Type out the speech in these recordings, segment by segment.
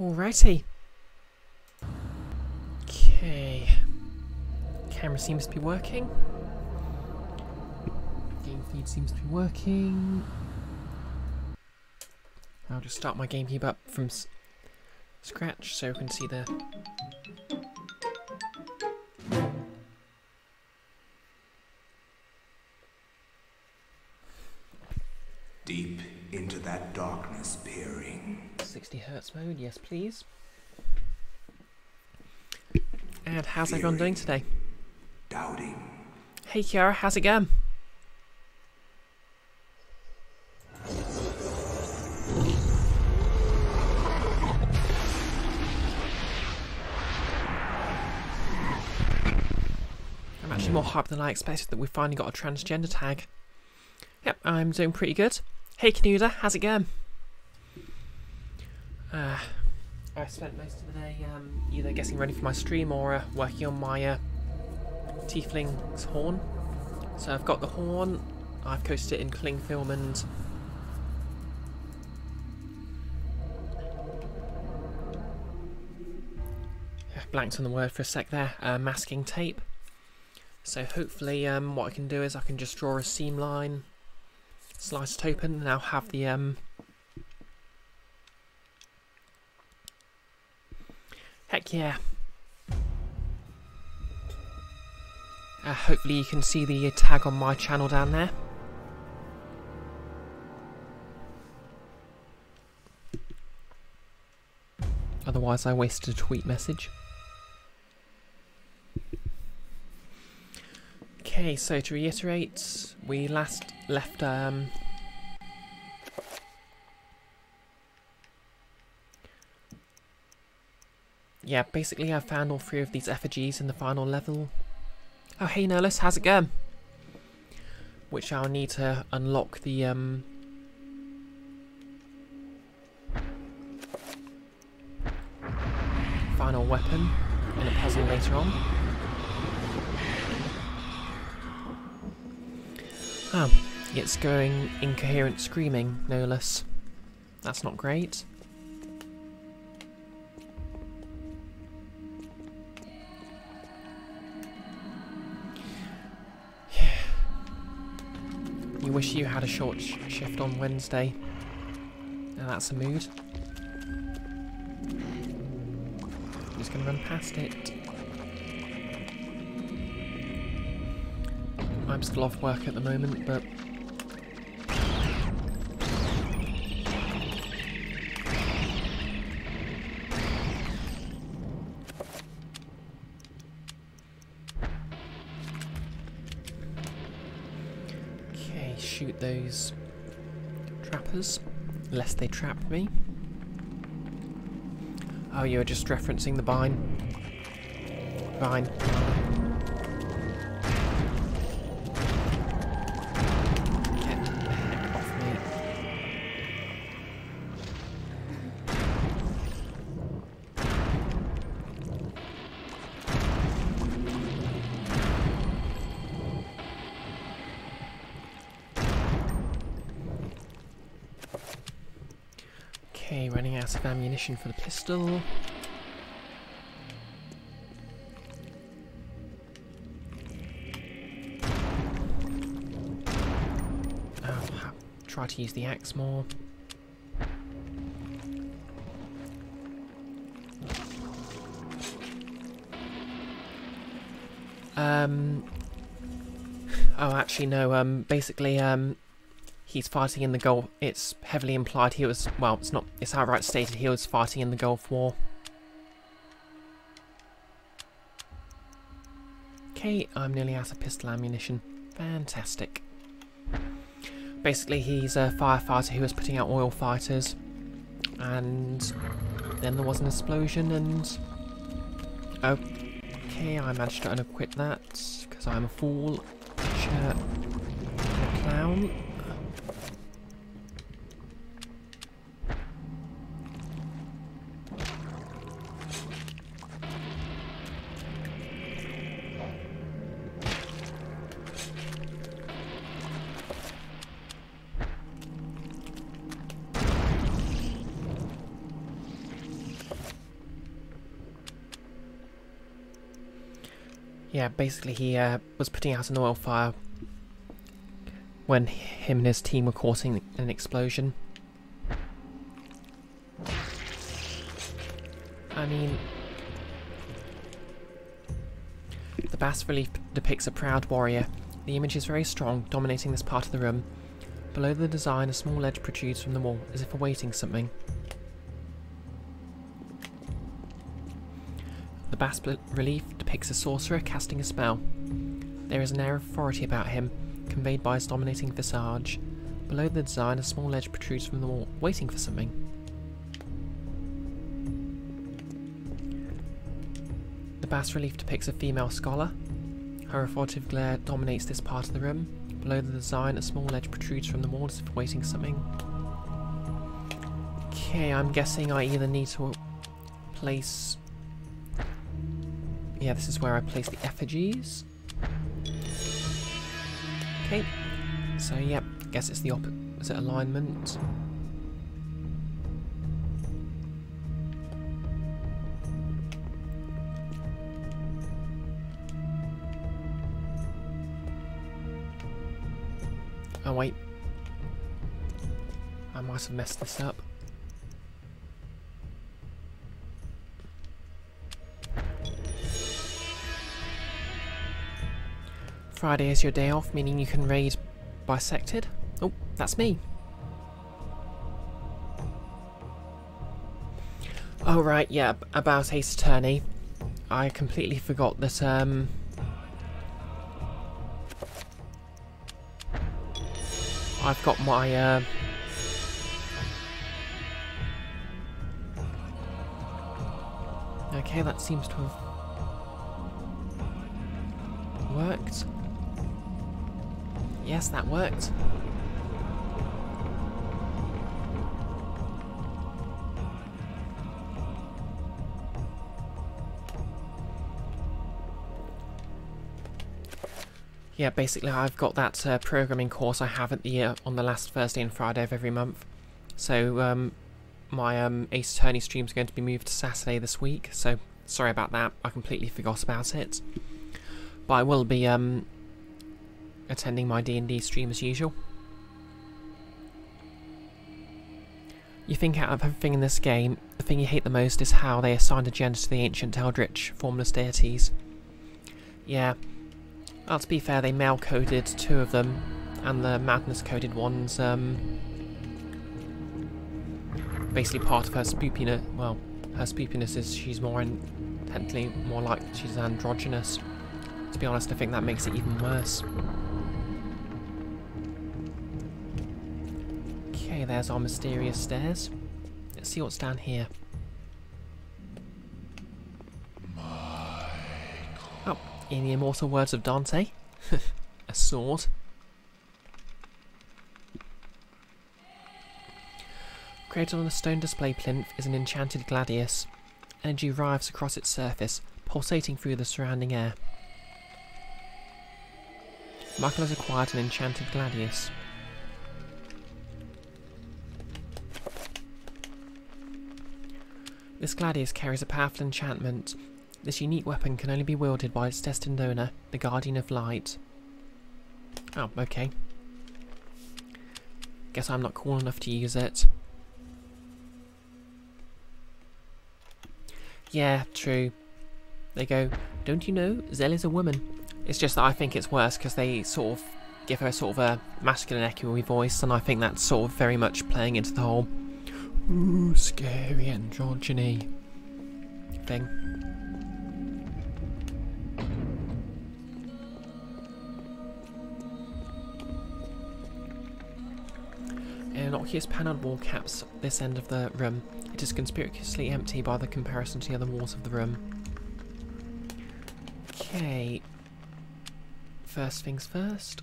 Alrighty. Okay. Camera seems to be working. Game feed seems to be working. I'll just start my GameCube up from scratch so we can see the Deep into that darkness peering. 60 hertz mode, yes please. And how's everyone doing today? Doubting. Hey Kiara, how's it going? I'm actually more hyped than I expected that we finally got a transgender tag. Yep, I'm doing pretty good. Hey Canuda, how's it going? Uh, I spent most of the day um, either getting ready for my stream or uh, working on my uh, Tiefling's horn. So I've got the horn, I've coated it in cling film and blanked on the word for a sec there, uh, masking tape. So hopefully um, what I can do is I can just draw a seam line, slice it open, and I'll have the um, Heck yeah. Uh, hopefully you can see the tag on my channel down there. Otherwise I wasted a tweet message. Okay, so to reiterate, we last left um, yeah, basically I found all three of these effigies in the final level. Oh hey Nerlus, how's it going? Which I'll need to unlock the um final weapon in a puzzle later on. Oh, it's going incoherent screaming, no less. That's not great. Wish you had a short sh shift on Wednesday. Now that's a mood. I'm just gonna run past it. I'm still off work at the moment, but trappers, lest they trap me. Oh, you were just referencing the vine. Vine. Ammunition for the pistol. Oh, try to use the axe more. Um. Oh, actually, no. Um. Basically, um he's fighting in the Gulf. It's heavily implied he was, well, it's not, it's outright stated he was fighting in the Gulf War. Okay, I'm nearly out of pistol ammunition. Fantastic. Basically, he's a firefighter who was putting out oil fighters, and then there was an explosion, and okay, I managed to unequip that because I'm a fool, shirt, clown. Basically he uh, was putting out an oil fire when him and his team were causing an explosion. I mean, the bas relief depicts a proud warrior. The image is very strong, dominating this part of the room. Below the design, a small ledge protrudes from the wall, as if awaiting something. The bas relief depicts a sorcerer casting a spell. There is an air of authority about him, conveyed by his dominating visage. Below the design, a small ledge protrudes from the wall, waiting for something. The bas relief depicts a female scholar. Her authoritative glare dominates this part of the room. Below the design, a small ledge protrudes from the wall as if awaiting something. Okay, I'm guessing I either need to place yeah, this is where I place the effigies. Okay, so yep, guess it's the opposite alignment. Oh wait, I might have messed this up. Friday is your day off, meaning you can raid bisected. Oh, that's me. Oh right, yeah, about Ace Attorney. I completely forgot that, um... I've got my, uh... Okay, that seems to have worked. Yes, that worked. Yeah, basically I've got that uh, programming course I have at the uh, on the last Thursday and Friday of every month. So um, my um, Ace Attorney stream is going to be moved to Saturday this week. So sorry about that. I completely forgot about it. But I will be um, attending my D&D stream as usual. You think out of everything in this game, the thing you hate the most is how they assigned a gender to the ancient eldritch, formless deities. Yeah, well to be fair, they male-coded two of them, and the madness-coded one's um, basically part of her spoopiness. Well, her spoopiness is she's more intently more like she's androgynous. To be honest, I think that makes it even worse. There's our mysterious stairs. Let's see what's down here. Oh, in the immortal words of Dante, a sword. Created on a stone display plinth is an enchanted gladius. Energy writhes across its surface, pulsating through the surrounding air. Michael has acquired an enchanted gladius. This Gladius carries a powerful enchantment. This unique weapon can only be wielded by its destined owner, the Guardian of Light. Oh, okay. Guess I'm not cool enough to use it. Yeah, true. They go, don't you know, Zell is a woman. It's just that I think it's worse because they sort of give her sort of a masculine echoey voice and I think that's sort of very much playing into the whole Ooh, scary androgyny thing. An innocuous panelled wall caps this end of the room. It is conspicuously empty by the comparison to the other walls of the room. Okay. First things first.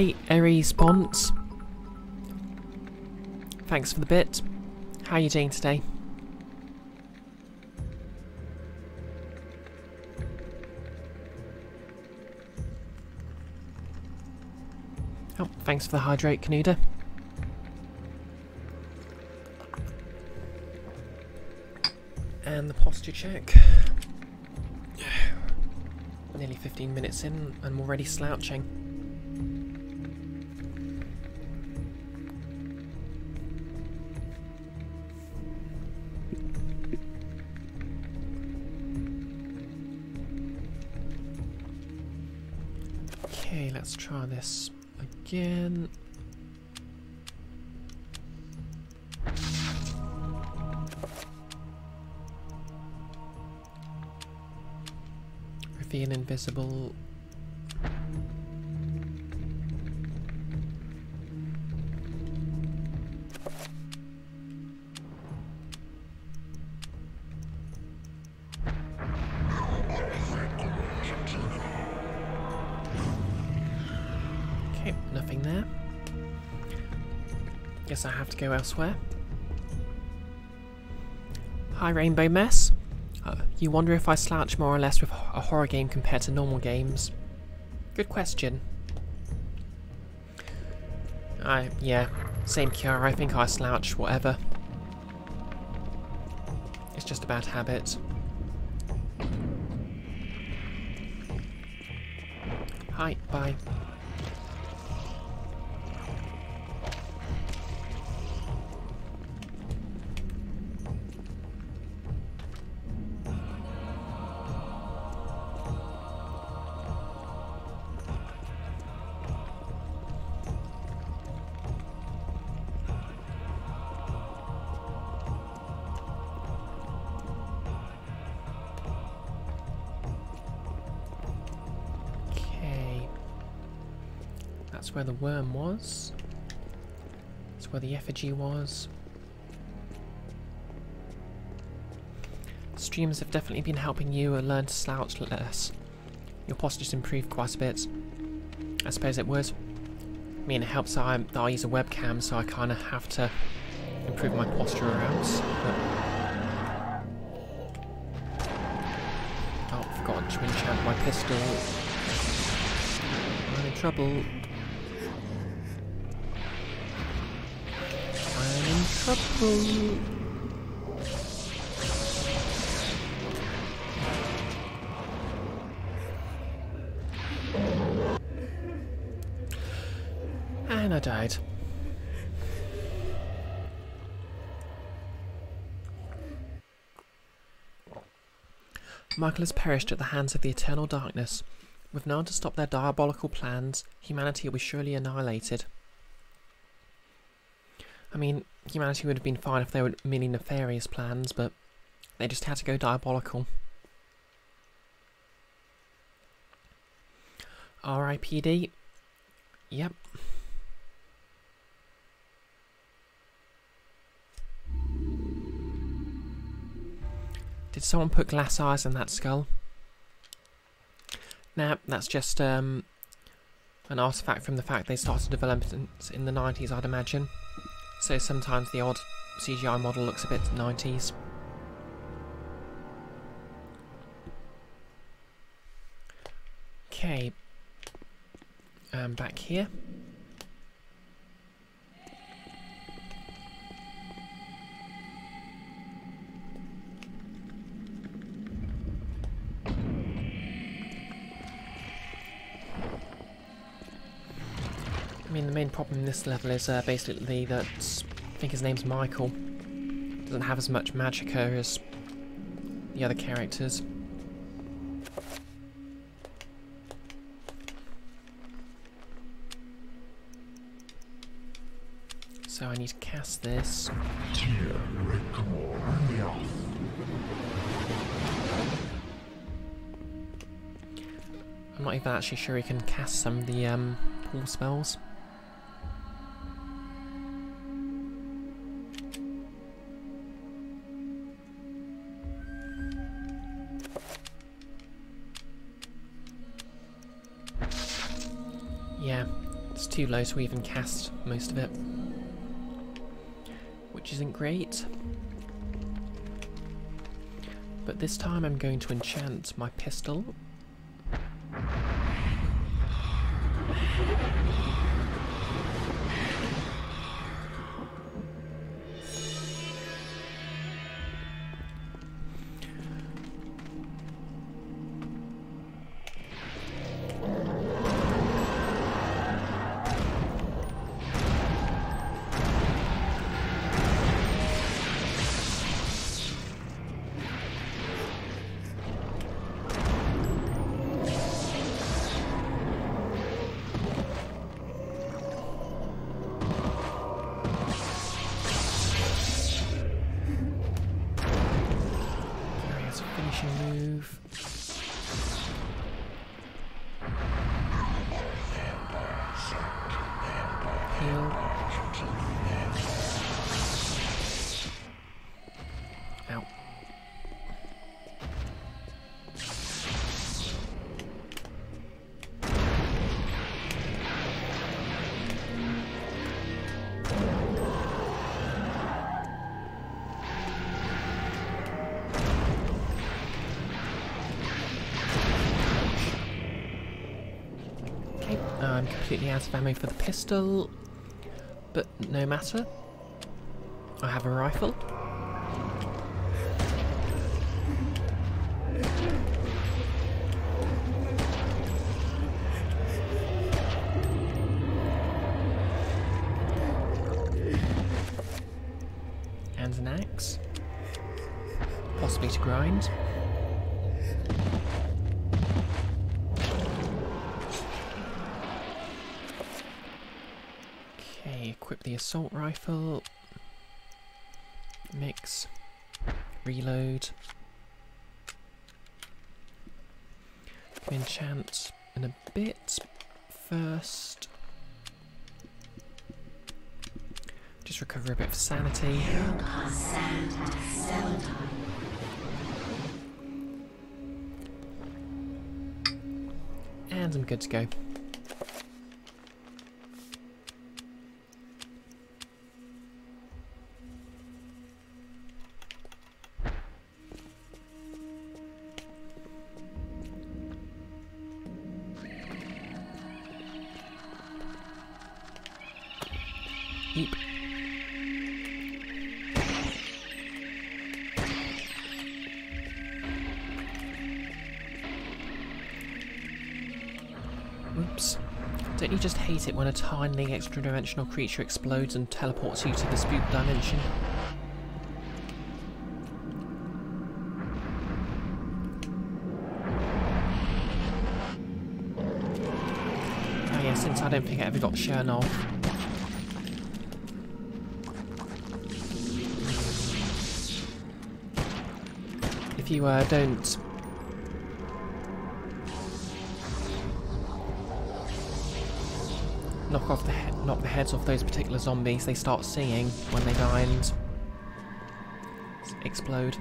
Hey, Eri Spons. Thanks for the bit. How are you doing today? Oh, thanks for the hydrate, Canuda. And the posture check. Nearly 15 minutes in, and I'm already slouching. Let's try this again. Reveal invisible. Go elsewhere. Hi, Rainbow Mess. Uh, you wonder if I slouch more or less with a horror game compared to normal games? Good question. I, yeah, same Kiara, I think I slouch whatever. It's just a bad habit. Where the worm was. It's where the effigy was. Streams have definitely been helping you learn to slouch less. Your posture's improved quite a bit. I suppose it would. I mean, it helps that I, that I use a webcam, so I kind of have to improve my posture around. But... Oh, forgotten to enchant my pistol. I'm in trouble. Trouble. And I died. Michael has perished at the hands of the eternal darkness. With no one to stop their diabolical plans, humanity will be surely annihilated. I mean, humanity would have been fine if they were merely nefarious plans, but they just had to go diabolical. R.I.P.D. Yep. Did someone put glass eyes in that skull? Nah, that's just um, an artifact from the fact they started development in the 90s, I'd imagine. So sometimes the odd CGI model looks a bit 90s. Okay. Um, back here. Mean, the main problem in this level is uh, basically that I think his name's Michael. Doesn't have as much magicka as the other characters. So I need to cast this. I'm not even actually sure he can cast some of the um, pool spells. Too low to even cast most of it. Which isn't great. But this time I'm going to enchant my pistol. Of ammo for the pistol, but no matter. I have a rifle. Reload. Enchant in a bit. First. Just recover a bit of sanity. And I'm good to go. It when a tiny extra-dimensional creature explodes and teleports you to the spook dimension? Oh yeah, since I don't think it ever got off. If you uh, don't knock off the he knock the heads off those particular zombies, they start singing when they die and explode.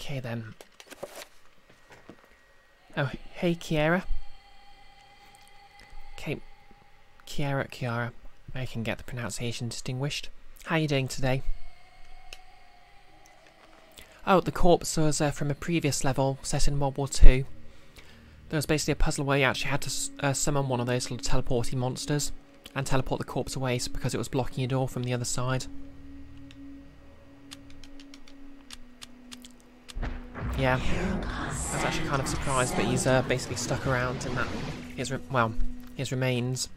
Okay then. Oh, hey Kiara. Okay, Kiara, Kiara. I can get the pronunciation distinguished. How are you doing today? Oh, the corpse was uh, from a previous level set in World War Two. There was basically a puzzle where you actually had to uh, summon one of those little teleporting monsters and teleport the corpse away because it was blocking your door from the other side. Yeah, I was actually kind of surprised, but he's uh, basically stuck around in that. His well, his remains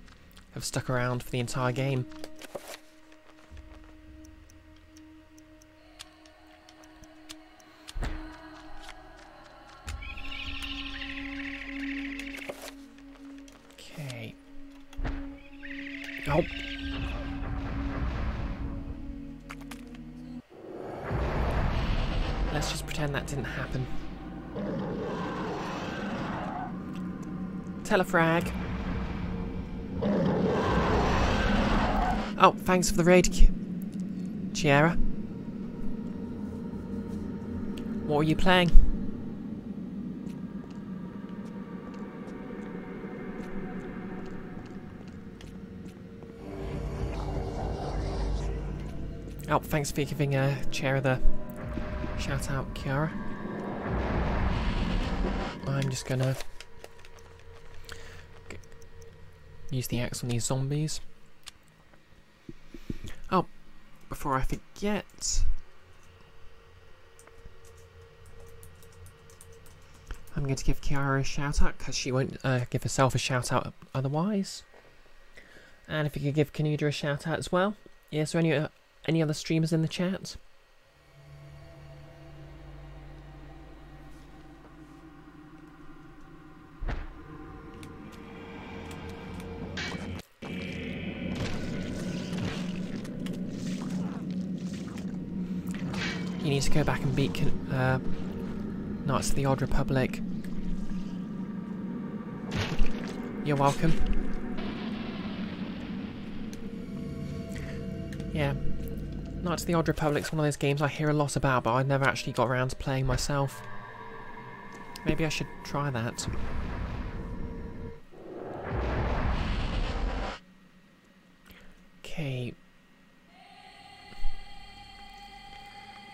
have stuck around for the entire game. Telefrag. Oh, thanks for the raid, Chiara. What were you playing? Oh, thanks for giving uh, Chiara the shout out, Kiara. I'm just gonna g- use the axe on these zombies. Oh, before I forget, I'm going to give Kiara a shout out because she won't uh, give herself a shout out otherwise. And if you could give Canuda a shout out as well. Yeah, is there any, uh, any other streamers in the chat? Go back and beat uh, Knights of the Old Republic. You're welcome. Yeah. Knights of the Old Republic's one of those games I hear a lot about, but I never actually got around to playing myself. Maybe I should try that.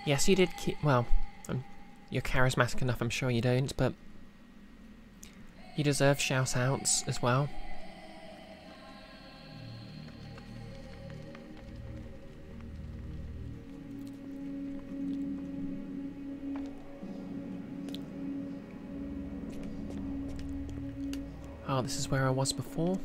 Yes, you did keep... Well, um, you're charismatic enough, I'm sure you don't, but... You deserve shout-outs as well. Oh, this is where I was before.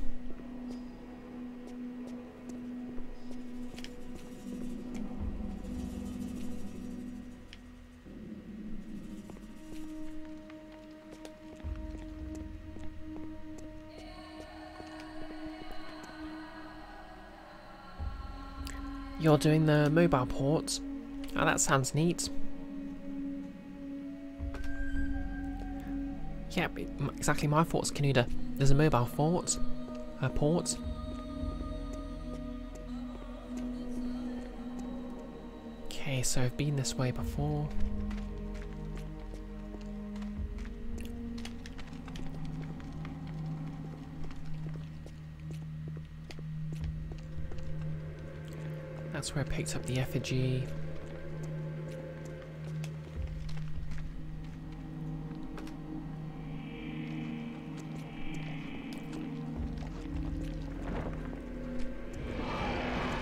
You're doing the mobile port. Oh, that sounds neat. Yeah, exactly my thoughts, Canuda. There's a mobile fort. A port. Okay, so I've been this way before. Where I picked up the effigy.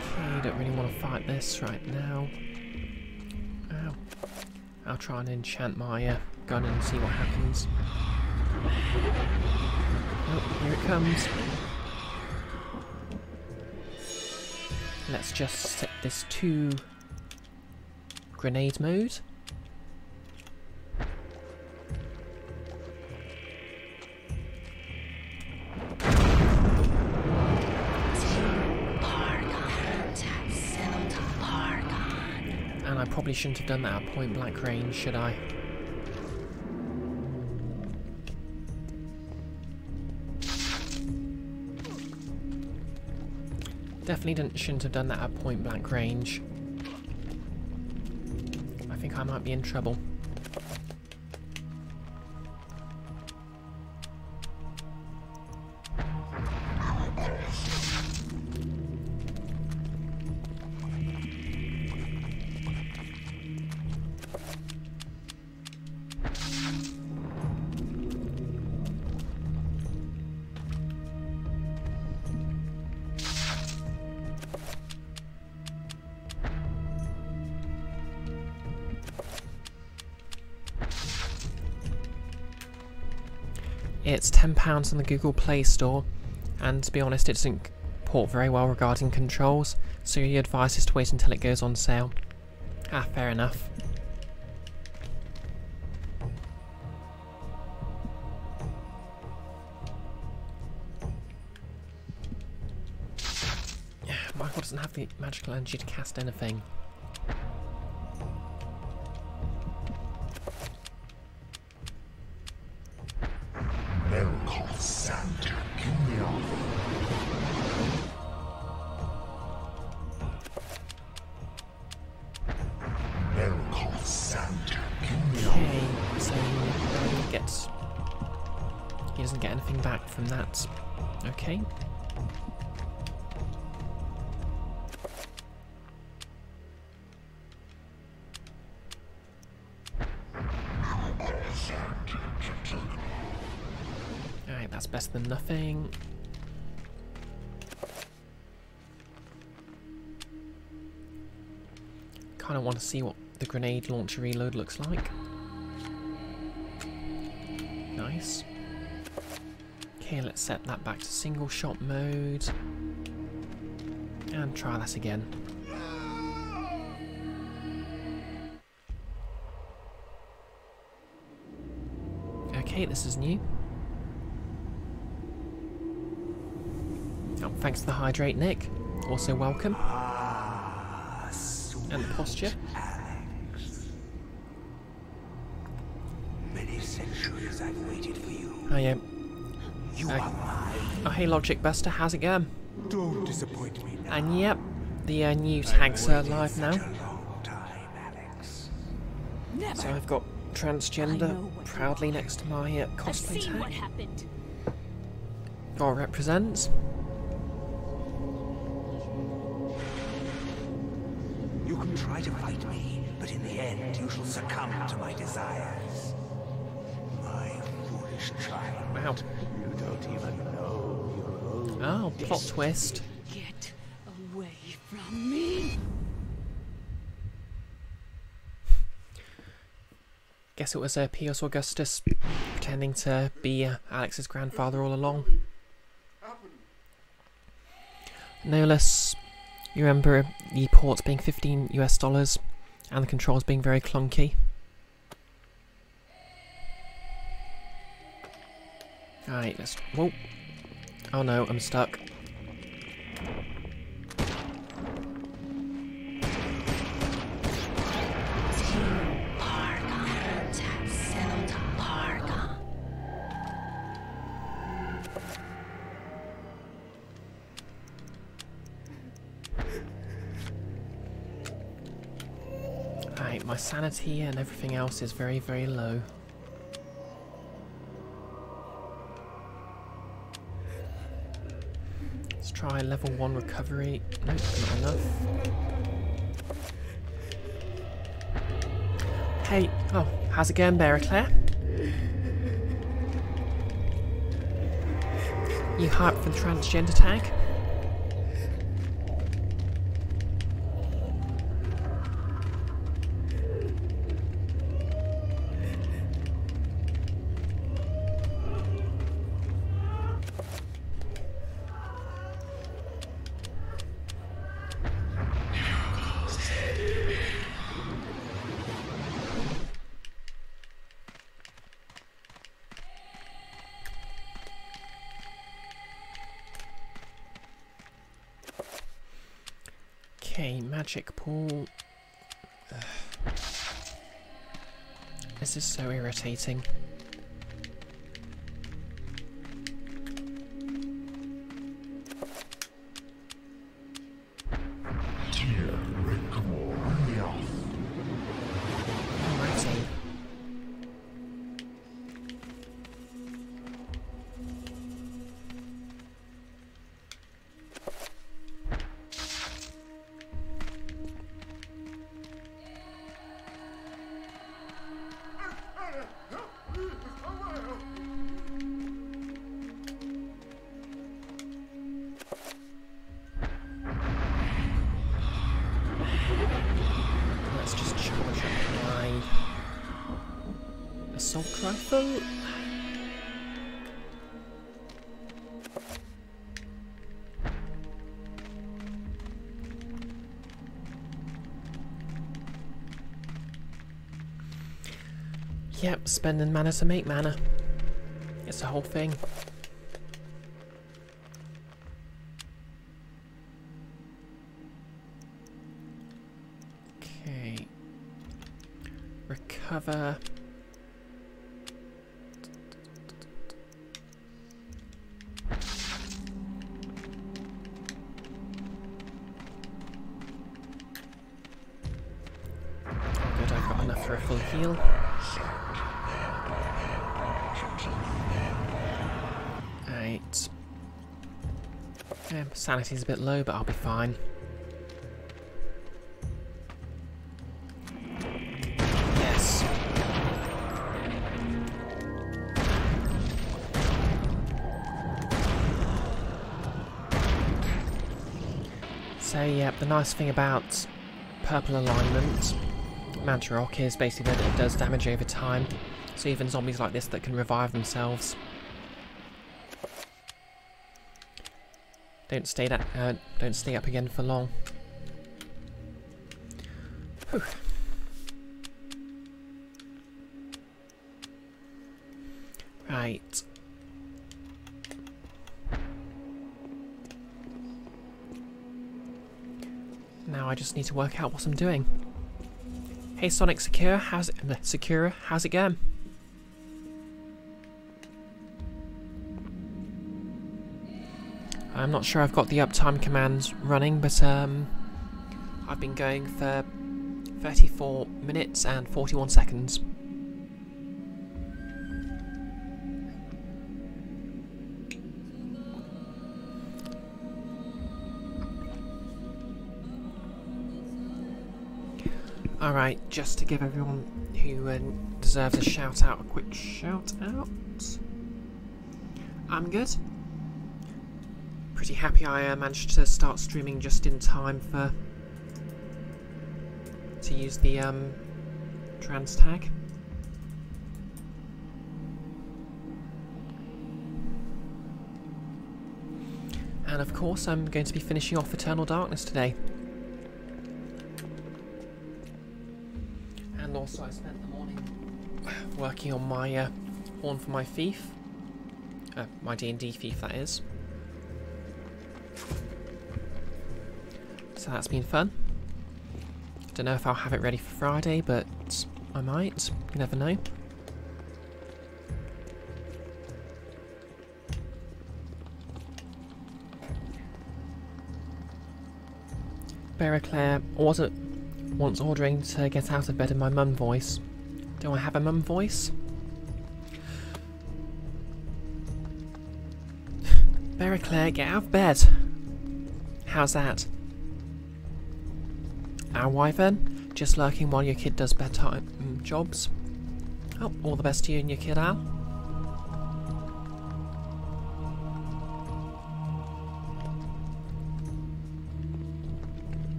Okay, don't really want to fight this right now. Ow. I'll try and enchant my uh, gun and see what happens. Oh, here it comes. Let's just this to grenade mode. And I probably shouldn't have done that at point blank range, should I? Definitely didn't, shouldn't have done that at point blank range. I think I might be in trouble. It's £10 on the Google Play Store, and to be honest, it doesn't port very well regarding controls, so your advice is to wait until it goes on sale. Ah, fair enough. Michael doesn't have the magical energy to cast anything. Nothing. Kind of want to see what the grenade launcher reload looks like. Nice. Okay, let's set that back to single shot mode. And try that again. Okay, this is new. To the hydrate, Nick. Also welcome. Ah, And the posture. Alex. Many centuries I've waited for you. Oh yeah. You Uh, are mine. Oh hey Logic Buster, how's it going? Don't disappoint me now. And yep, the uh, new tags are live now. time, Never. So I've got transgender know what you proudly next to my uh, I've cosplay seen what tag. happened. Or represents. Desires. My foolish child. Wow. You don't even know your own Oh, plot twist. Get away from me. Guess it was uh, Pious Augustus pretending to be uh, Alex's grandfather all along. Nolus, you remember the ports being 15 US dollars and the controls being very clunky? Alright, let's. Whoa. Oh no, I'm stuck. Alright, my sanity and everything else is very, very low. Try level 1 recovery. Nope, not enough. Hey, oh, how's it going, Bear Claire? You hyped for the transgender tag? Is so irritating. Yep, spending mana to make mana. It's the whole thing. Okay. Recover. Sanity's a bit low, but I'll be fine. Yes. So yeah, the nice thing about purple alignment, Mantorok, is basically that it does damage over time. So even zombies like this that can revive themselves. Don't stay that uh, don't stay up again for long. Whew. Right. Now I just need to work out what I'm doing. Hey Sonic Secure, how's it Secura, how's it going? I'm not sure I've got the uptime commands running, but um, I've been going for 34 minutes and 41 seconds. Alright, just to give everyone who uh, deserves a shout out a quick shout out. I'm good. Pretty happy I uh, managed to start streaming just in time for to use the um, trans tag. And of course I'm going to be finishing off Eternal Darkness today. And also I spent the morning working on my uh, Horn for my Thief. Uh, my D&D Thief that is. So that's been fun. Don't know if I'll have it ready for Friday, but I might. You never know. Bericlaire wasn't once ordering to get out of bed in my mum voice. Do I have a mum voice? Bericlaire, get out of bed. How's that? Our wyvern, just lurking while your kid does bedtime mm, jobs. Oh, all the best to you and your kid, Al.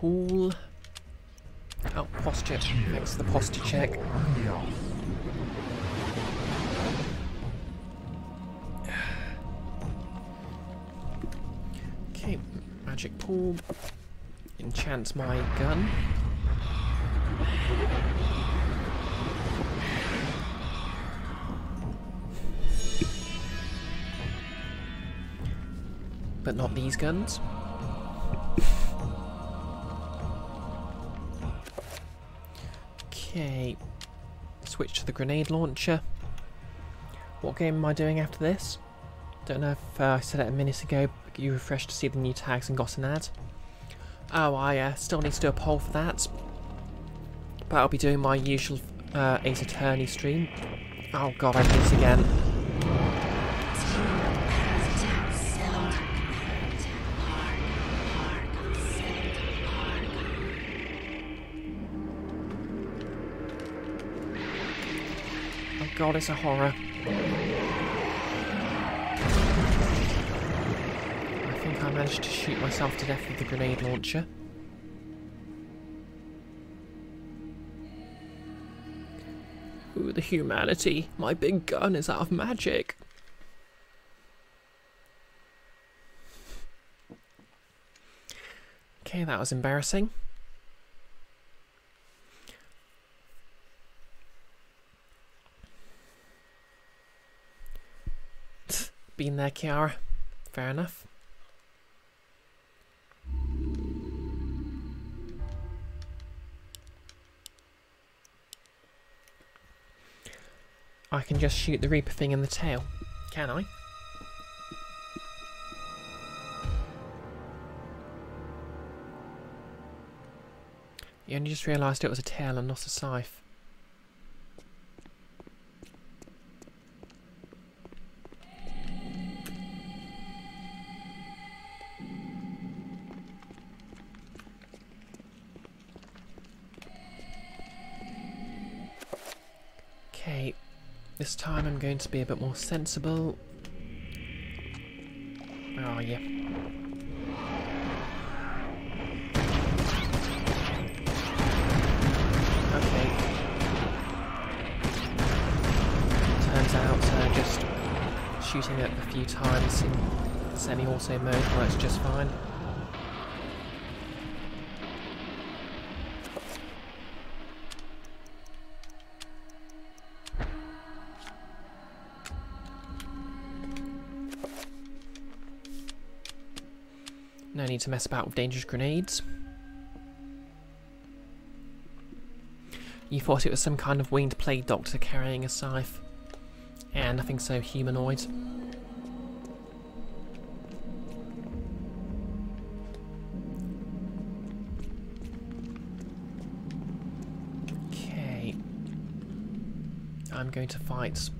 Pool. Oh, posture. Thanks for the posture check. Okay, magic pool. Enchant my gun. But not these guns. To the grenade launcher. What game am I doing after this? Don't know if uh, I said it a minute ago. You refreshed to see the new tags and got an ad. Oh, I uh, still need to do a poll for that. But I'll be doing my usual uh, Ace Attorney stream. Oh god, I did this again. God, it's a horror. I think I managed to shoot myself to death with the grenade launcher. Ooh, the humanity. My big gun is out of magic. Okay, that was embarrassing. Been there, Kiara. Fair enough. I can just shoot the Reaper thing in the tail, can I? You only just realised it was a tail and not a scythe. To be a bit more sensible. Where are you? Okay. Turns out uh, just shooting it a few times in semi-auto mode works just fine. Need to mess about with dangerous grenades. You thought it was some kind of winged plague doctor carrying a scythe. Yeah, nothing so humanoid. Okay. I'm going to fight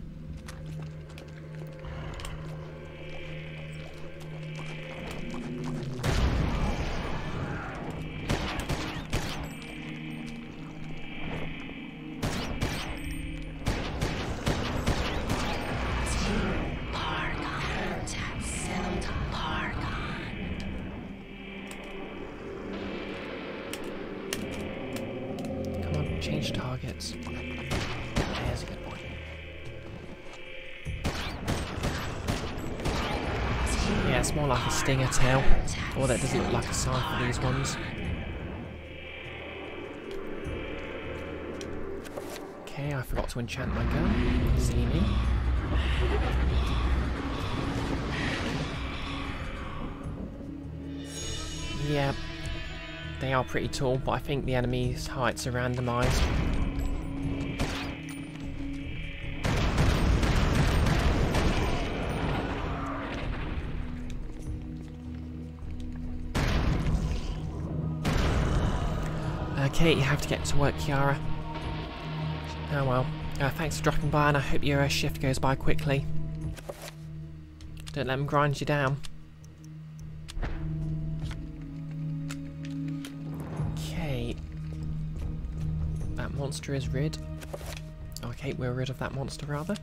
enchant my gun. Me. Yeah, they are pretty tall, but I think the enemy's heights are randomised. Okay, you have to get to work, Kiara. Oh well. Uh, thanks for dropping by, and I hope your uh, shift goes by quickly. Don't let them grind you down. Okay. That monster is rid. Okay, we're rid of that monster rather.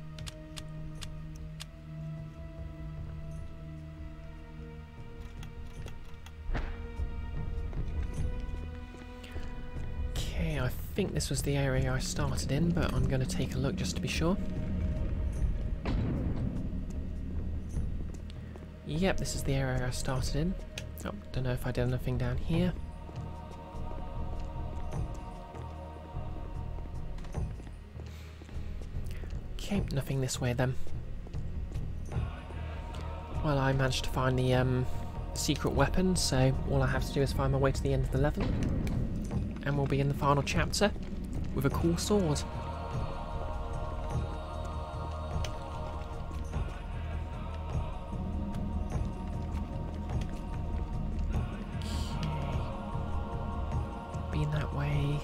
This was the area I started in, but I'm going to take a look just to be sure. Yep, this is the area I started in. Oh, don't know if I did anything down here. Okay, nothing this way then. Well, I managed to find the um, secret weapon, so all I have to do is find my way to the end of the level. And we'll be in the final chapter with a cool sword. Being that way.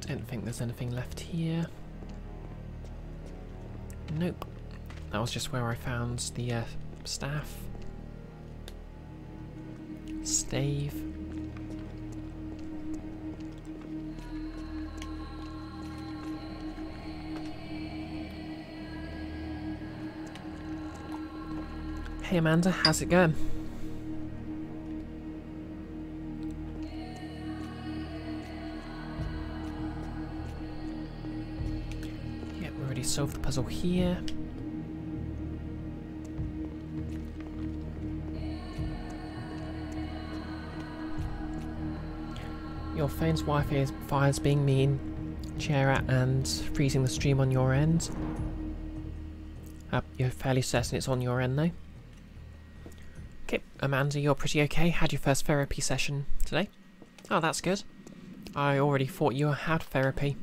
Don't think there's anything just where I found the uh, staff. Stave. Hey Amanda, how's it going? Yep, we already solved the puzzle here. Your phone's Wi-Fi is, fires being mean, Chera, and freezing the stream on your end. Uh, you're fairly certain it's on your end though. Okay, Amanda, you're pretty okay. Had your first therapy session today. Oh, that's good. I already thought you had therapy.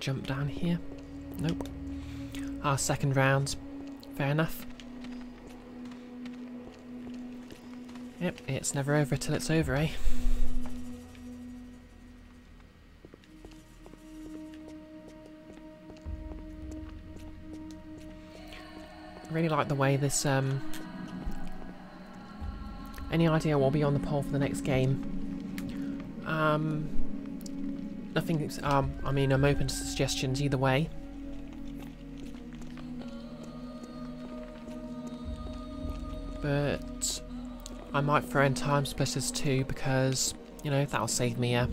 Jump down here? Nope. Our second round. Fair enough. Yep, it's never over till it's over, eh? I really like the way this, um... Any idea what will be on the poll for the next game? Um... Nothing, um, I mean, I'm open to suggestions either way. But... I might throw in TimeSplitters too, because, you know, that'll save me uh,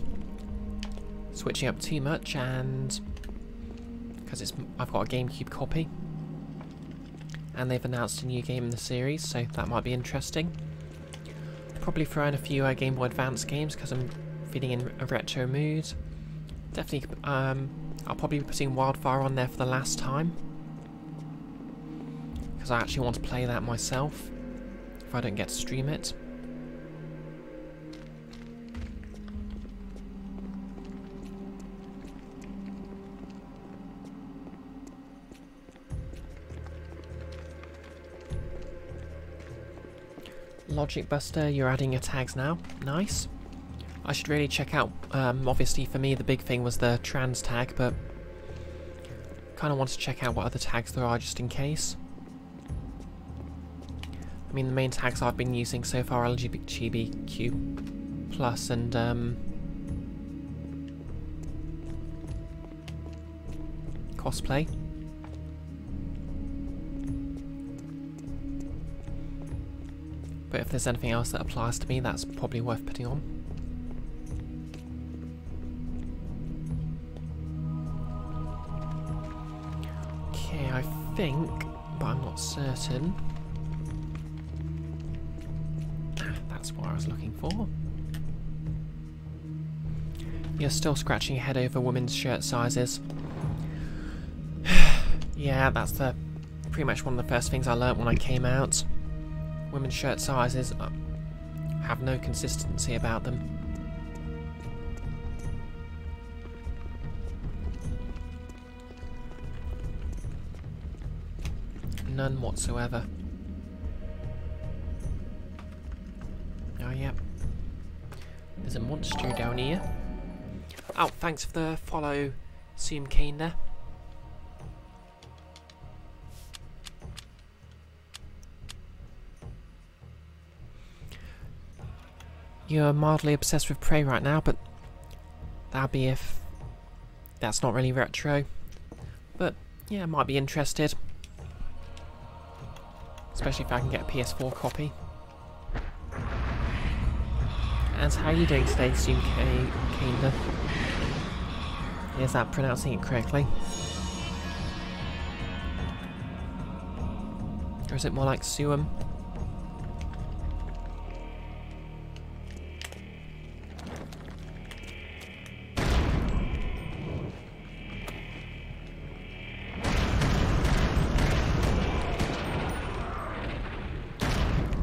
switching up too much, and... Because it's I've got a GameCube copy and they've announced a new game in the series, so that might be interesting. Probably throw in a few uh, Game Boy Advance games because I'm feeling in a retro mood. Definitely, um, I'll probably be putting Wildfire on there for the last time. Because I actually want to play that myself, if I don't get to stream it. Logic Buster, you're adding your tags now. Nice. I should really check out, um, obviously for me the big thing was the trans tag, but kind of want to check out what other tags there are just in case. I mean the main tags I've been using so far are LGBTQ plus and um, cosplay. But if there's anything else that applies to me, that's probably worth putting on. Think, but I'm not certain. That's what I was looking for. You're still scratching your head over women's shirt sizes. yeah, that's the pretty much one of the first things I learnt when I came out. Women's shirt sizes uh, have no consistency about them. Whatsoever. Oh, yeah. There's a monster down here. Oh, thanks for the follow, Zoom Kane there. You're mildly obsessed with Prey right now, but that'd be if that's not really retro. But yeah, might be interested. Especially if I can get a PS4 copy. And how are you doing today, Zoom Kinda? Is that pronouncing it correctly? Or is it more like Suum?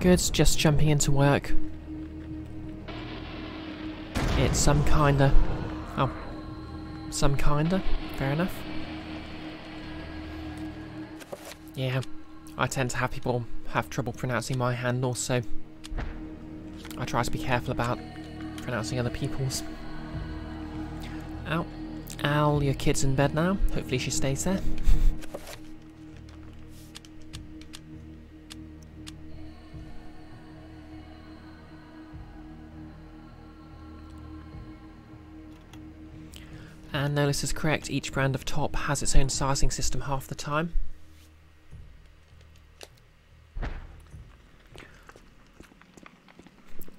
Good, just jumping into work. It's some kinda... Oh. Some kinda? Fair enough. Yeah, I tend to have people have trouble pronouncing my handle, so I try to be careful about pronouncing other people's. Ow. Al, your kid's in bed now. Hopefully she stays there. And Nolis is correct, each brand of top has its own sizing system half the time.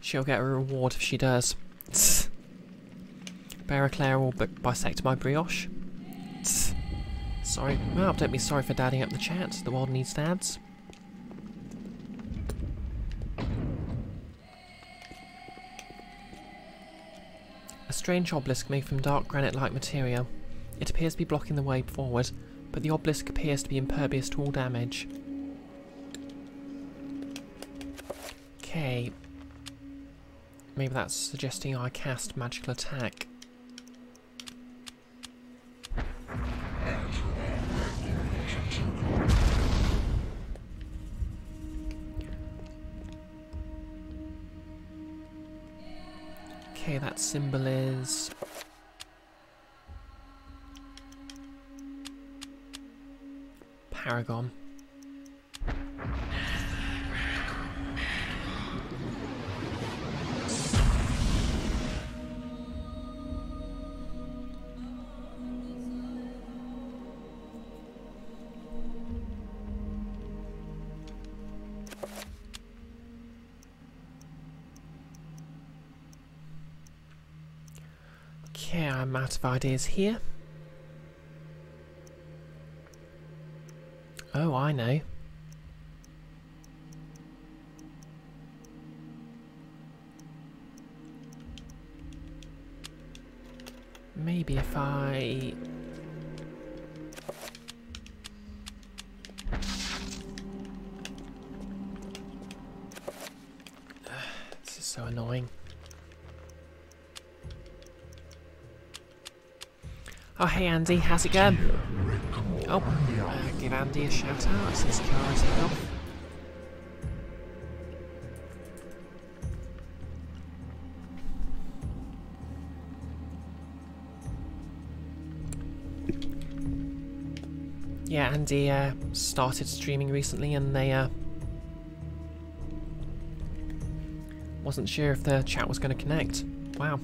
She'll get a reward if she does. Claire will bisect my brioche. Sorry, well, don't be sorry for dadding up the chat. The world needs dads. Strange obelisk made from dark granite-like material. It appears to be blocking the way forward, but the obelisk appears to be impervious to all damage. Okay. Maybe that's suggesting I cast magical attack. Symbol is... Pargon. Out of ideas here. Oh, I know. Maybe if I... This is so annoying. Oh, hey Andy, how's it going? Oh, uh, give Andy a shout out since Kara's off. Yeah, Andy uh, started streaming recently and they uh, wasn't sure if the chat was going to connect. Wow.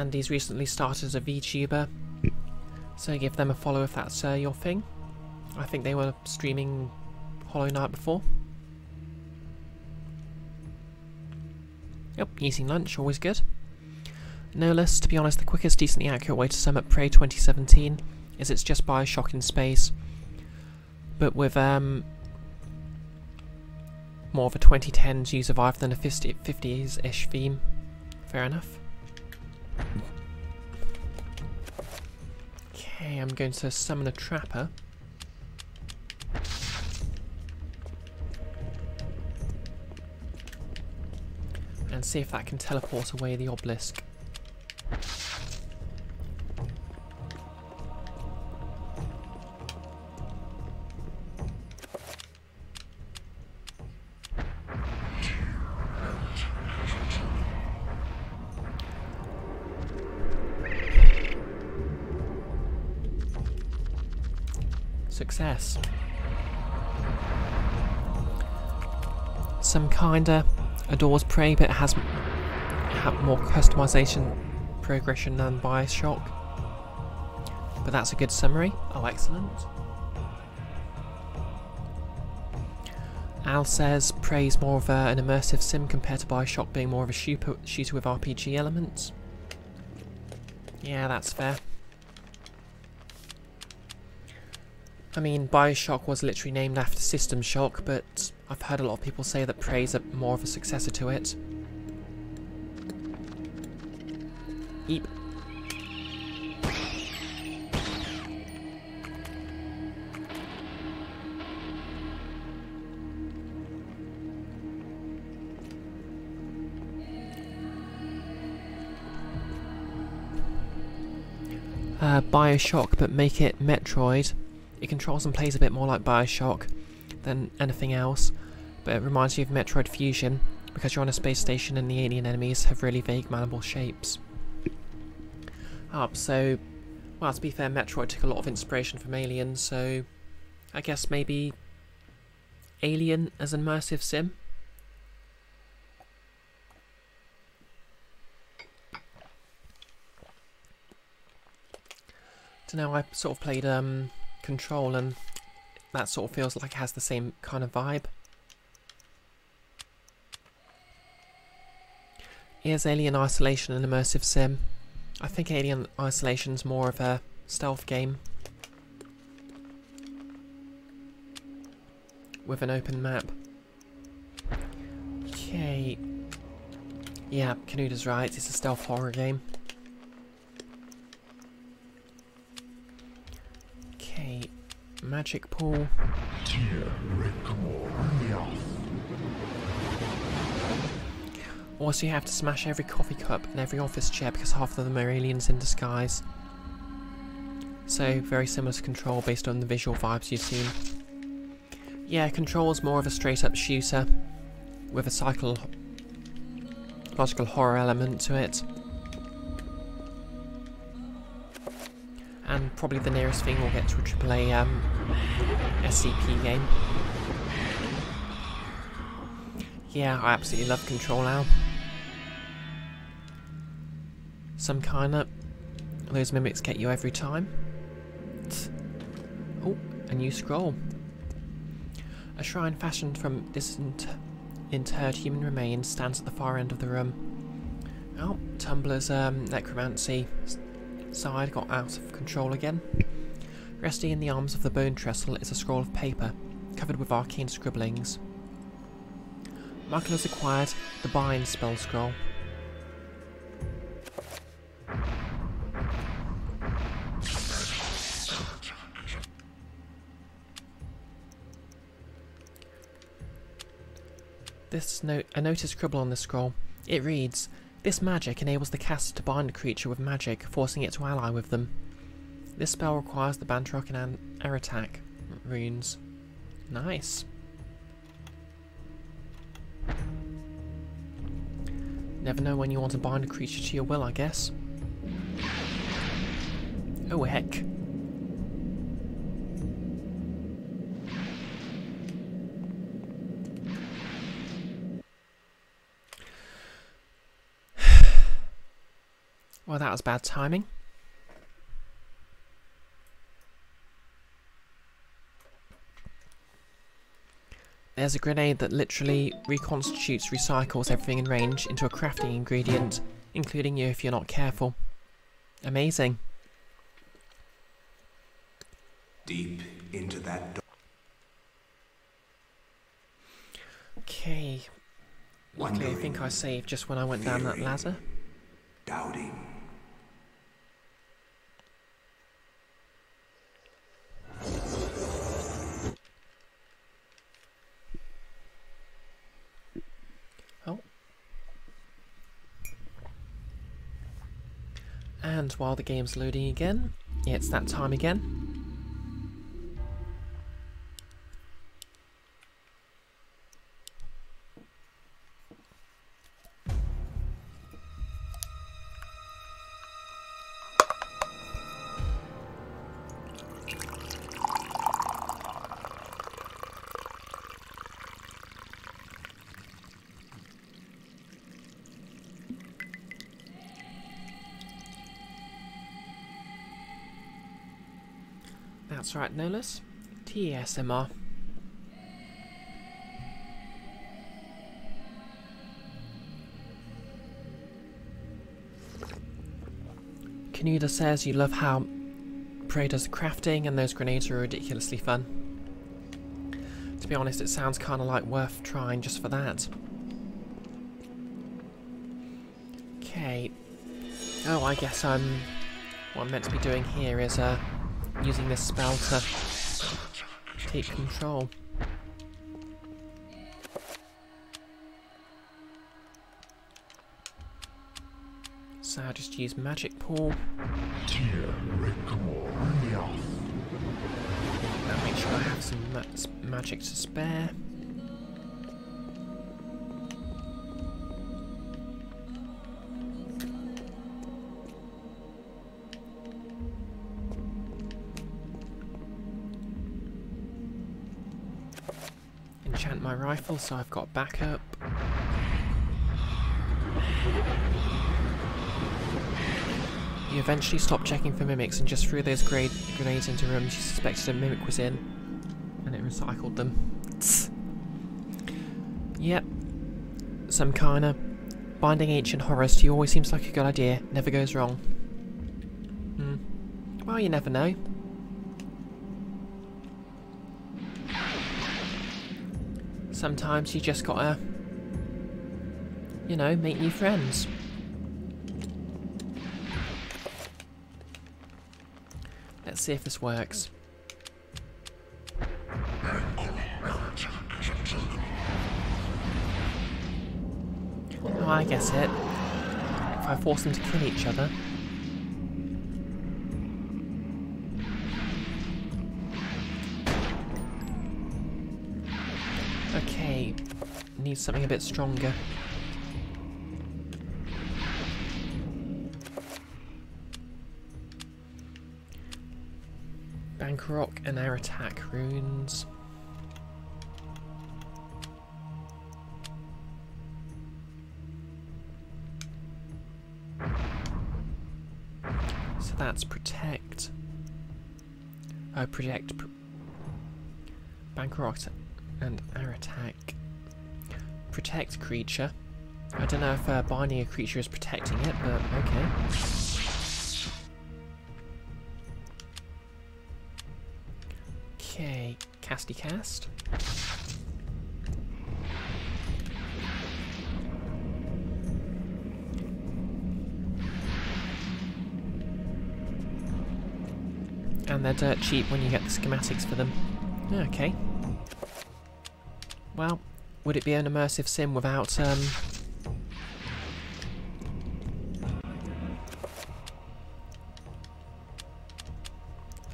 Andy's recently started as a VTuber, so give them a follow if that's uh, your thing. I think they were streaming Hollow Knight before. Yep, eating lunch, always good. No less, to be honest, the quickest, decently accurate way to sum up Prey 2017 is it's just Bioshock in space, but with um, more of a 2010s user vibe than a 50s-ish theme. Fair enough. I'm going to summon a trapper. And see if that can teleport away the obelisk. Kinda adores Prey, but it has more customization progression than Bioshock. But that's a good summary. Oh, excellent. Al says Prey's more of a, an immersive sim compared to Bioshock being more of a shooter, shooter with RPG elements. Yeah, that's fair. I mean, Bioshock was literally named after System Shock, but I've heard a lot of people say that Prey's a, more of a successor to it. Eep. Uh, Bioshock, but make it Metroid. It controls and plays a bit more like Bioshock than anything else, but it reminds you of Metroid Fusion because you're on a space station and the alien enemies have really vague manable shapes. Up, so, well, to be fair, Metroid took a lot of inspiration from Alien, so I guess maybe Alien as an immersive sim? Don't know, I sort of played um, Control and that sort of feels like it has the same kind of vibe. Is Alien Isolation an immersive sim? I think Alien Isolation's more of a stealth game. With an open map. Okay. Yeah, Canuda's right, it's a stealth horror game. Okay, magic pool. Also, you have to smash every coffee cup and every office chair because half of them are aliens in disguise. So, very similar to Control based on the visual vibes you've seen. Yeah, Control's more of a straight up shooter with a psychological horror element to it. And probably the nearest thing we'll get to a AAA um, SCP game. Yeah, I absolutely love Control now. Some kind of... Those mimics get you every time. Oh, a new scroll. A shrine fashioned from distant interred human remains stands at the far end of the room. Oh, Tumbler's um, necromancy side got out of control again. Resting in the arms of the bone trestle is a scroll of paper, covered with arcane scribblings. Michael has acquired the Bind spell scroll. This note, a scribbled on the scroll. It reads, This magic enables the caster to bind a creature with magic, forcing it to ally with them. This spell requires the Bankorok and Aretak runes. Nice. Never know when you want to bind a creature to your will, I guess. Oh heck. Well, that was bad timing. There's a grenade that literally reconstitutes, recycles everything in range into a crafting ingredient, including you if you're not careful. Amazing. Deep into that door. Okay. Luckily, I think I saved just when I went down that ladder. doubting. Oh. And while the game's loading again, it's that time again. That's right, Nolus. TSMR. Canuda says you love how Prey does crafting and those grenades are ridiculously fun. To be honest, it sounds kind of like worth trying just for that. Okay. Oh, I guess I'm... What I'm meant to be doing here is uh, using this spell to take control. So I just use magic pool. And make sure I have some ma magic to spare. My rifle so I've got backup. You eventually stopped checking for mimics and just threw those grade grenades into rooms you suspected a mimic was in, and it recycled them. Yep, some kinda. Binding ancient horrors to you always seems like a good idea, never goes wrong. Hmm. Well, you never know. Sometimes you just gotta, you know, make new friends. Let's see if this works. Oh, I guess it. If I force them to kill each other. Something a bit stronger. Bankorok and Aretak runes. So that's protect. Oh, project. Pr Bankorok and Aretak. Protect creature. I don't know if uh, binding a creature is protecting it, but okay. Okay, casty cast. And they're dirt cheap when you get the schematics for them. Okay. Well, would it be an immersive sim without, um...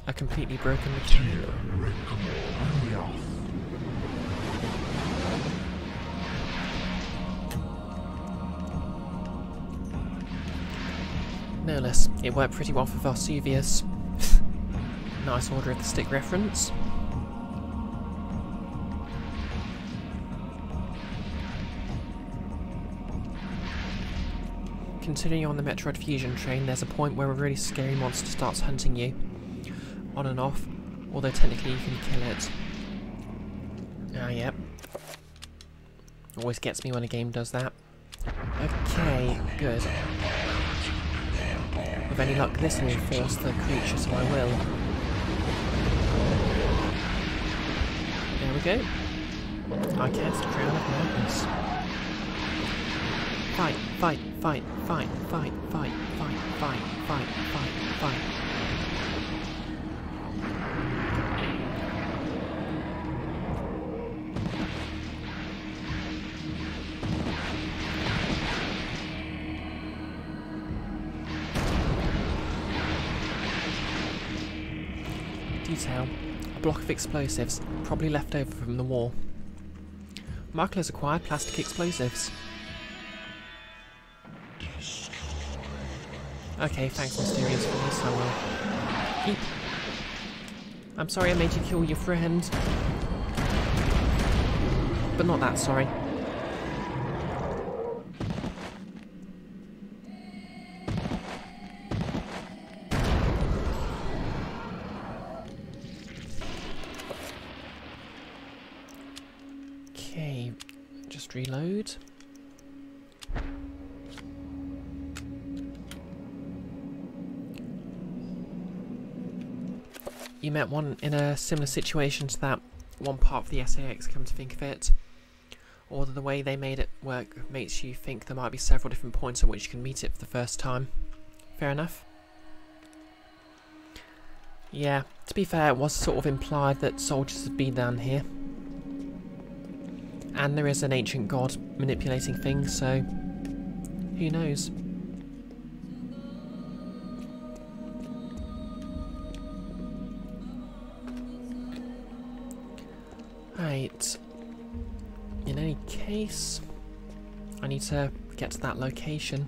A completely broken material? No less, it worked pretty well for Vesuvius. nice Order of the Stick reference. Continuing on the Metroid Fusion train, there's a point where a really scary monster starts hunting you. On and off, although technically you can kill it. Ah, yep. Always gets me when a game does that. Okay, good. With any luck, this will force the creature, so I will. There we go. I cast Crown of Madness. Fight, fight, fight, fight, fight, fight, fight, fight, fight, fight, fight. Detail. A block of explosives, probably left over from the war. Has acquired plastic explosives. Okay, thanks Mysterious for this, I will. Keep. I'm sorry I made you kill your friend. But not that sorry. Met one in a similar situation to that one part of the SA-X, come to think of it. Or the way they made it work makes you think there might be several different points at which you can meet it for the first time. Fair enough. Yeah, to be fair, it was sort of implied that soldiers had been down here. And there is an ancient god manipulating things, so who knows? Right. In any case, I need to get to that location.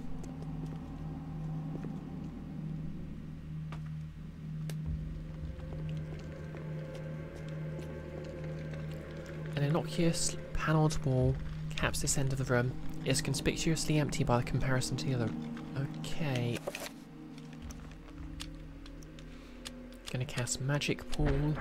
An innocuous panelled wall caps this end of the room. It is conspicuously empty by comparison to the other. Okay. Gonna cast Magic Pool.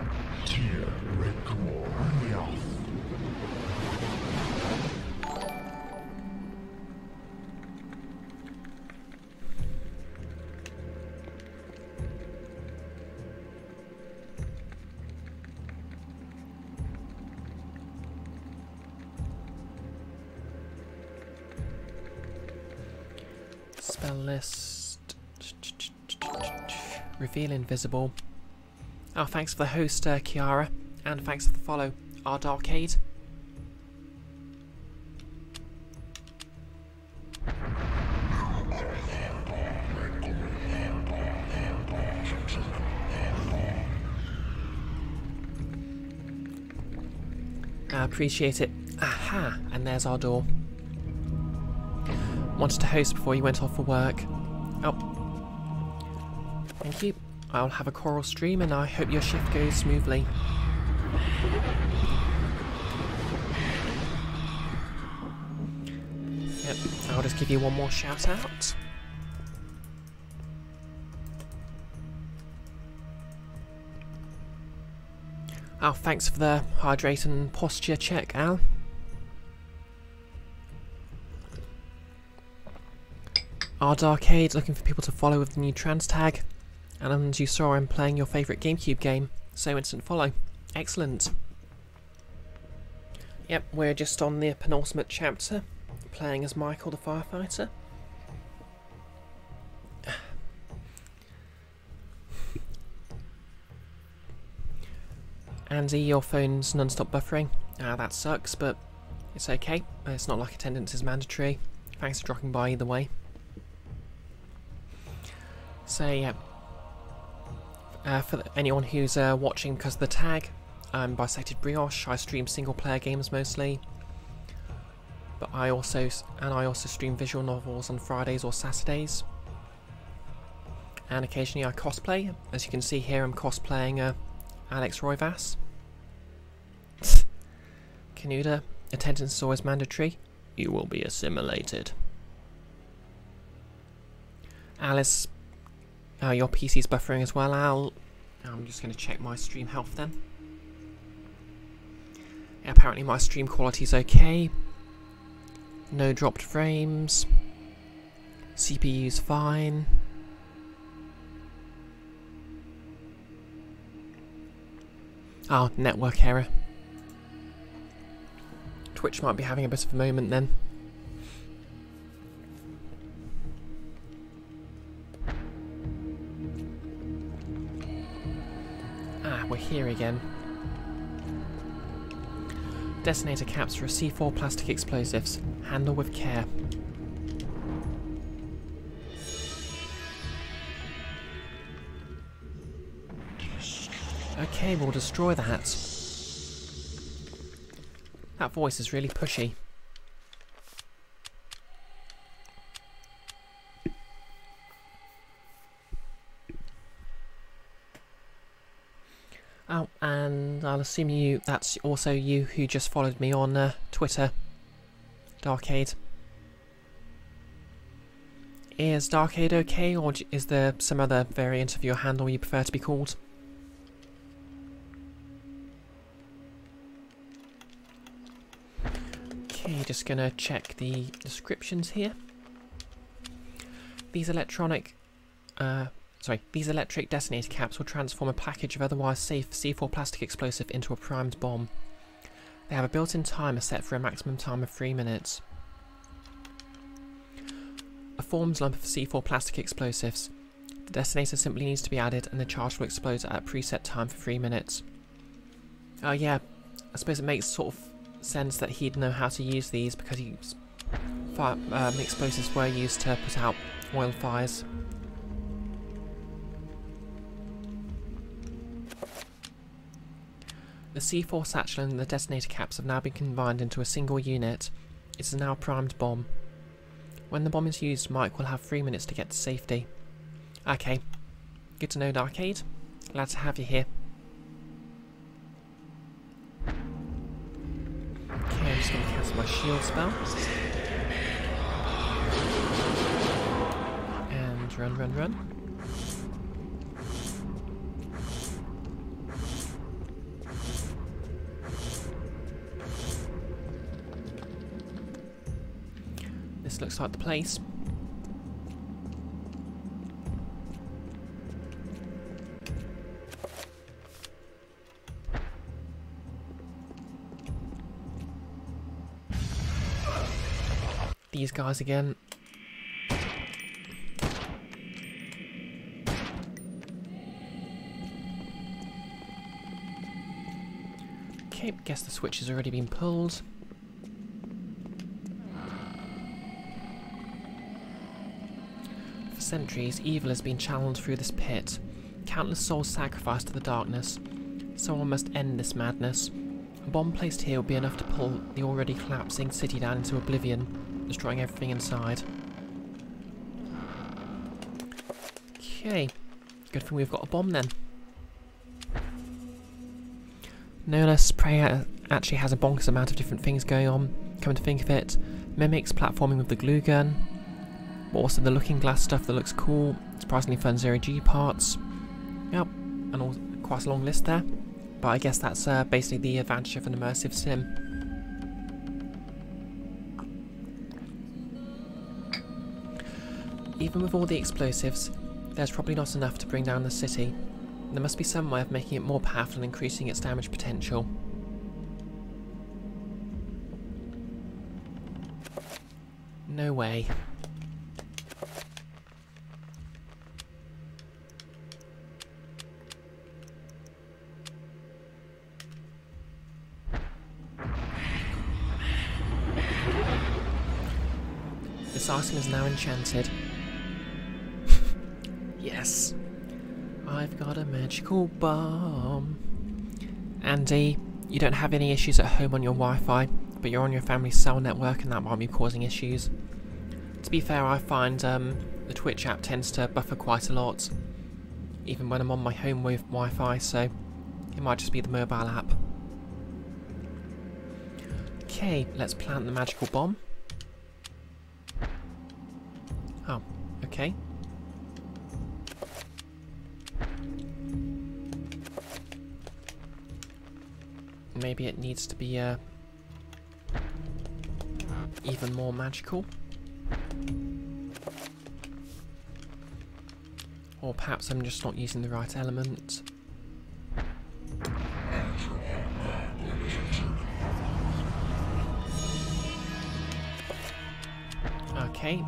Spell list. Reveal invisible. Oh, thanks for the host, uh, Kiara. And thanks for the follow, Art Arcade. I appreciate it. Ah, Aha, and there's our door. Wanted to host before you went off for work. I'll have a coral stream and I hope your shift goes smoothly. Yep, I'll just give you one more shout out. Oh, thanks for the hydrate and posture check, Al. Our Arcade looking for people to follow with the new trans tag. And as you saw, I'm playing your favourite GameCube game, so instant follow. Excellent. Yep, we're just on the penultimate chapter, playing as Michael the firefighter. Andy, your phone's non-stop buffering. Ah, that sucks, but it's okay. It's not like attendance is mandatory. Thanks for dropping by either way. So yeah, uh, for anyone who's uh, watching because of the tag, I'm Bisected Brioche. I stream single player games mostly, but I also and I also stream visual novels on Fridays or Saturdays, and occasionally I cosplay. As you can see here, I'm cosplaying uh, Alex Roivas. Canuda, attendance is always mandatory. You will be assimilated. Alice uh, your PC's buffering as well, Al. I'm just going to check my stream health then. Yeah, apparently my stream quality is okay. No dropped frames. CPU's fine. Oh, network error. Twitch might be having a bit of a moment then. We're here again. Detonator caps for C4 plastic explosives. Handle with care. Okay, we'll destroy that. That voice is really pushy. Oh, and I'll assume you that's also you who just followed me on uh, Twitter. Darkade. Is Darkade okay, or is there some other variant of your handle you prefer to be called? Okay, just gonna check the descriptions here. These electronic uh, Sorry, these electric detonator caps will transform a package of otherwise safe C4 plastic explosive into a primed bomb. They have a built-in timer set for a maximum time of 3 minutes. A forms lump of C4 plastic explosives. The detonator simply needs to be added and the charge will explode at a preset time for 3 minutes. Oh uh, yeah, I suppose it makes sort of sense that he'd know how to use these because fire, um, explosives were used to put out oil fires. The C4 satchel and the detonator caps have now been combined into a single unit. It is now a primed bomb. When the bomb is used, Mike will have three minutes to get to safety. Okay. Good to know, Arcade. Glad to have you here. Okay, I'm just going to cast my shield spell. And run, run, run. Looks like the place. These guys again. Okay, guess the switch has already been pulled. Centuries, evil has been channeled through this pit. Countless souls sacrificed to the darkness. Someone must end this madness. A bomb placed here would be enough to pull the already collapsing city down into oblivion, destroying everything inside. Okay, good thing we've got a bomb then. Nola Prayer actually has a bonkers amount of different things going on. Come to think of it, mimics platforming with the glue gun, but also the looking glass stuff that looks cool, surprisingly fun zero G parts. Yep, and all, quite a long list there. But I guess that's uh, basically the advantage of an immersive sim. Even with all the explosives, there's probably not enough to bring down the city. There must be some way of making it more powerful and increasing its damage potential. No way. This item is now enchanted. yes. I've got a magical bomb. Andy, you don't have any issues at home on your Wi-Fi, but you're on your family's cell network and that might be causing issues. To be fair, I find um, the Twitch app tends to buffer quite a lot, even when I'm on my home with Wi-Fi, so it might just be the mobile app. Okay, let's plant the magical bomb. Okay. Maybe it needs to be uh, even more magical. Or perhaps I'm just not using the right element. Okay.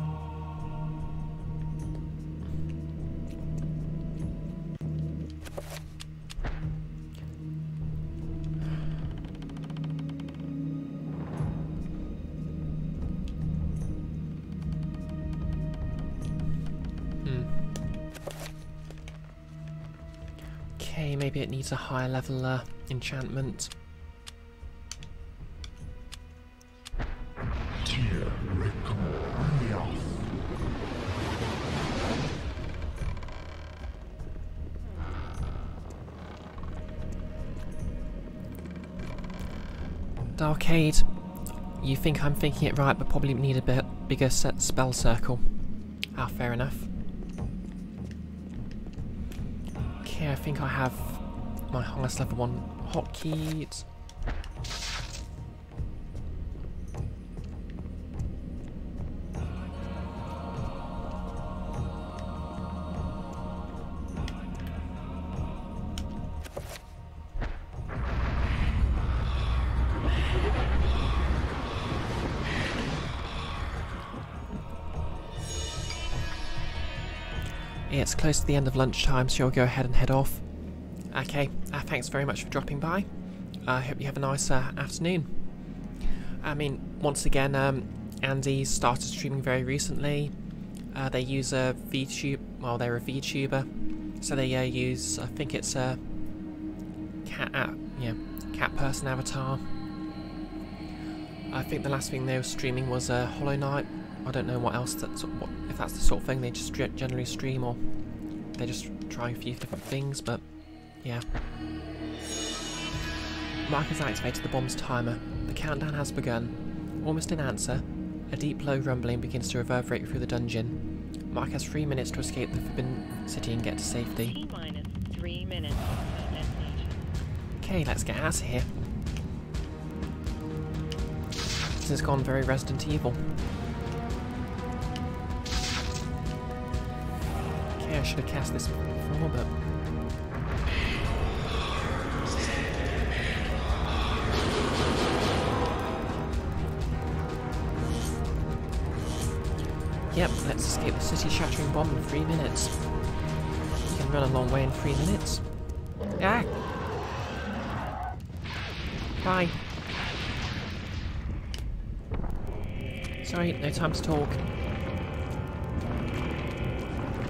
A higher level uh, enchantment. Darkade, you think I'm thinking it right, but probably need a bit bigger set spell circle. Ah, fair enough. Okay, I think I have my highest level one hotkeys. It's close to the end of lunchtime, so I'll go ahead and head off. Okay, uh, thanks very much for dropping by. I hope you have a nice uh, afternoon. I mean, once again, um, Andy started streaming very recently. Uh, they use a VTube, well, they're a VTuber, so they uh, use, I think it's a cat, app, yeah, cat person avatar. I think the last thing they were streaming was uh, Hollow Knight. I don't know what else that's what, if that's the sort of thing they just generally stream or they just try a few different things, but yeah. Mark has activated the bomb's timer. The countdown has begun. Almost in answer, a deep low rumbling begins to reverberate through the dungeon. Mark has three minutes to escape the Forbidden City and get to safety. Three minutes. Okay, let's get out of here. This has gone very Resident Evil. Okay, I should have cast this before, but... let's escape the city-shattering bomb in three minutes. You can run a long way in three minutes. Ah! Bye. Sorry, no time to talk.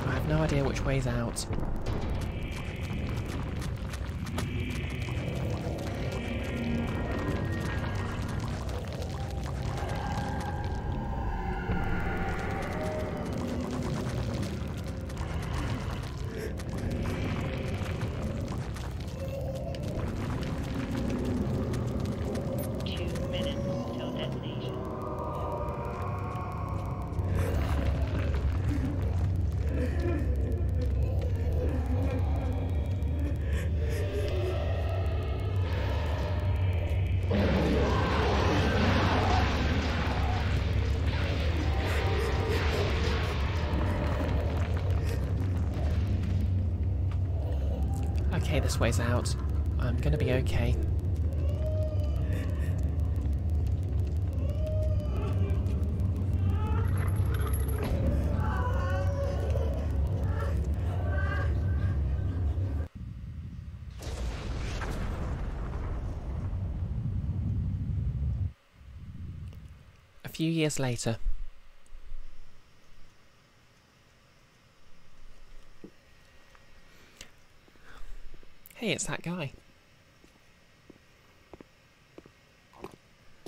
I have no idea which way's out. Few years later. Hey, it's that guy.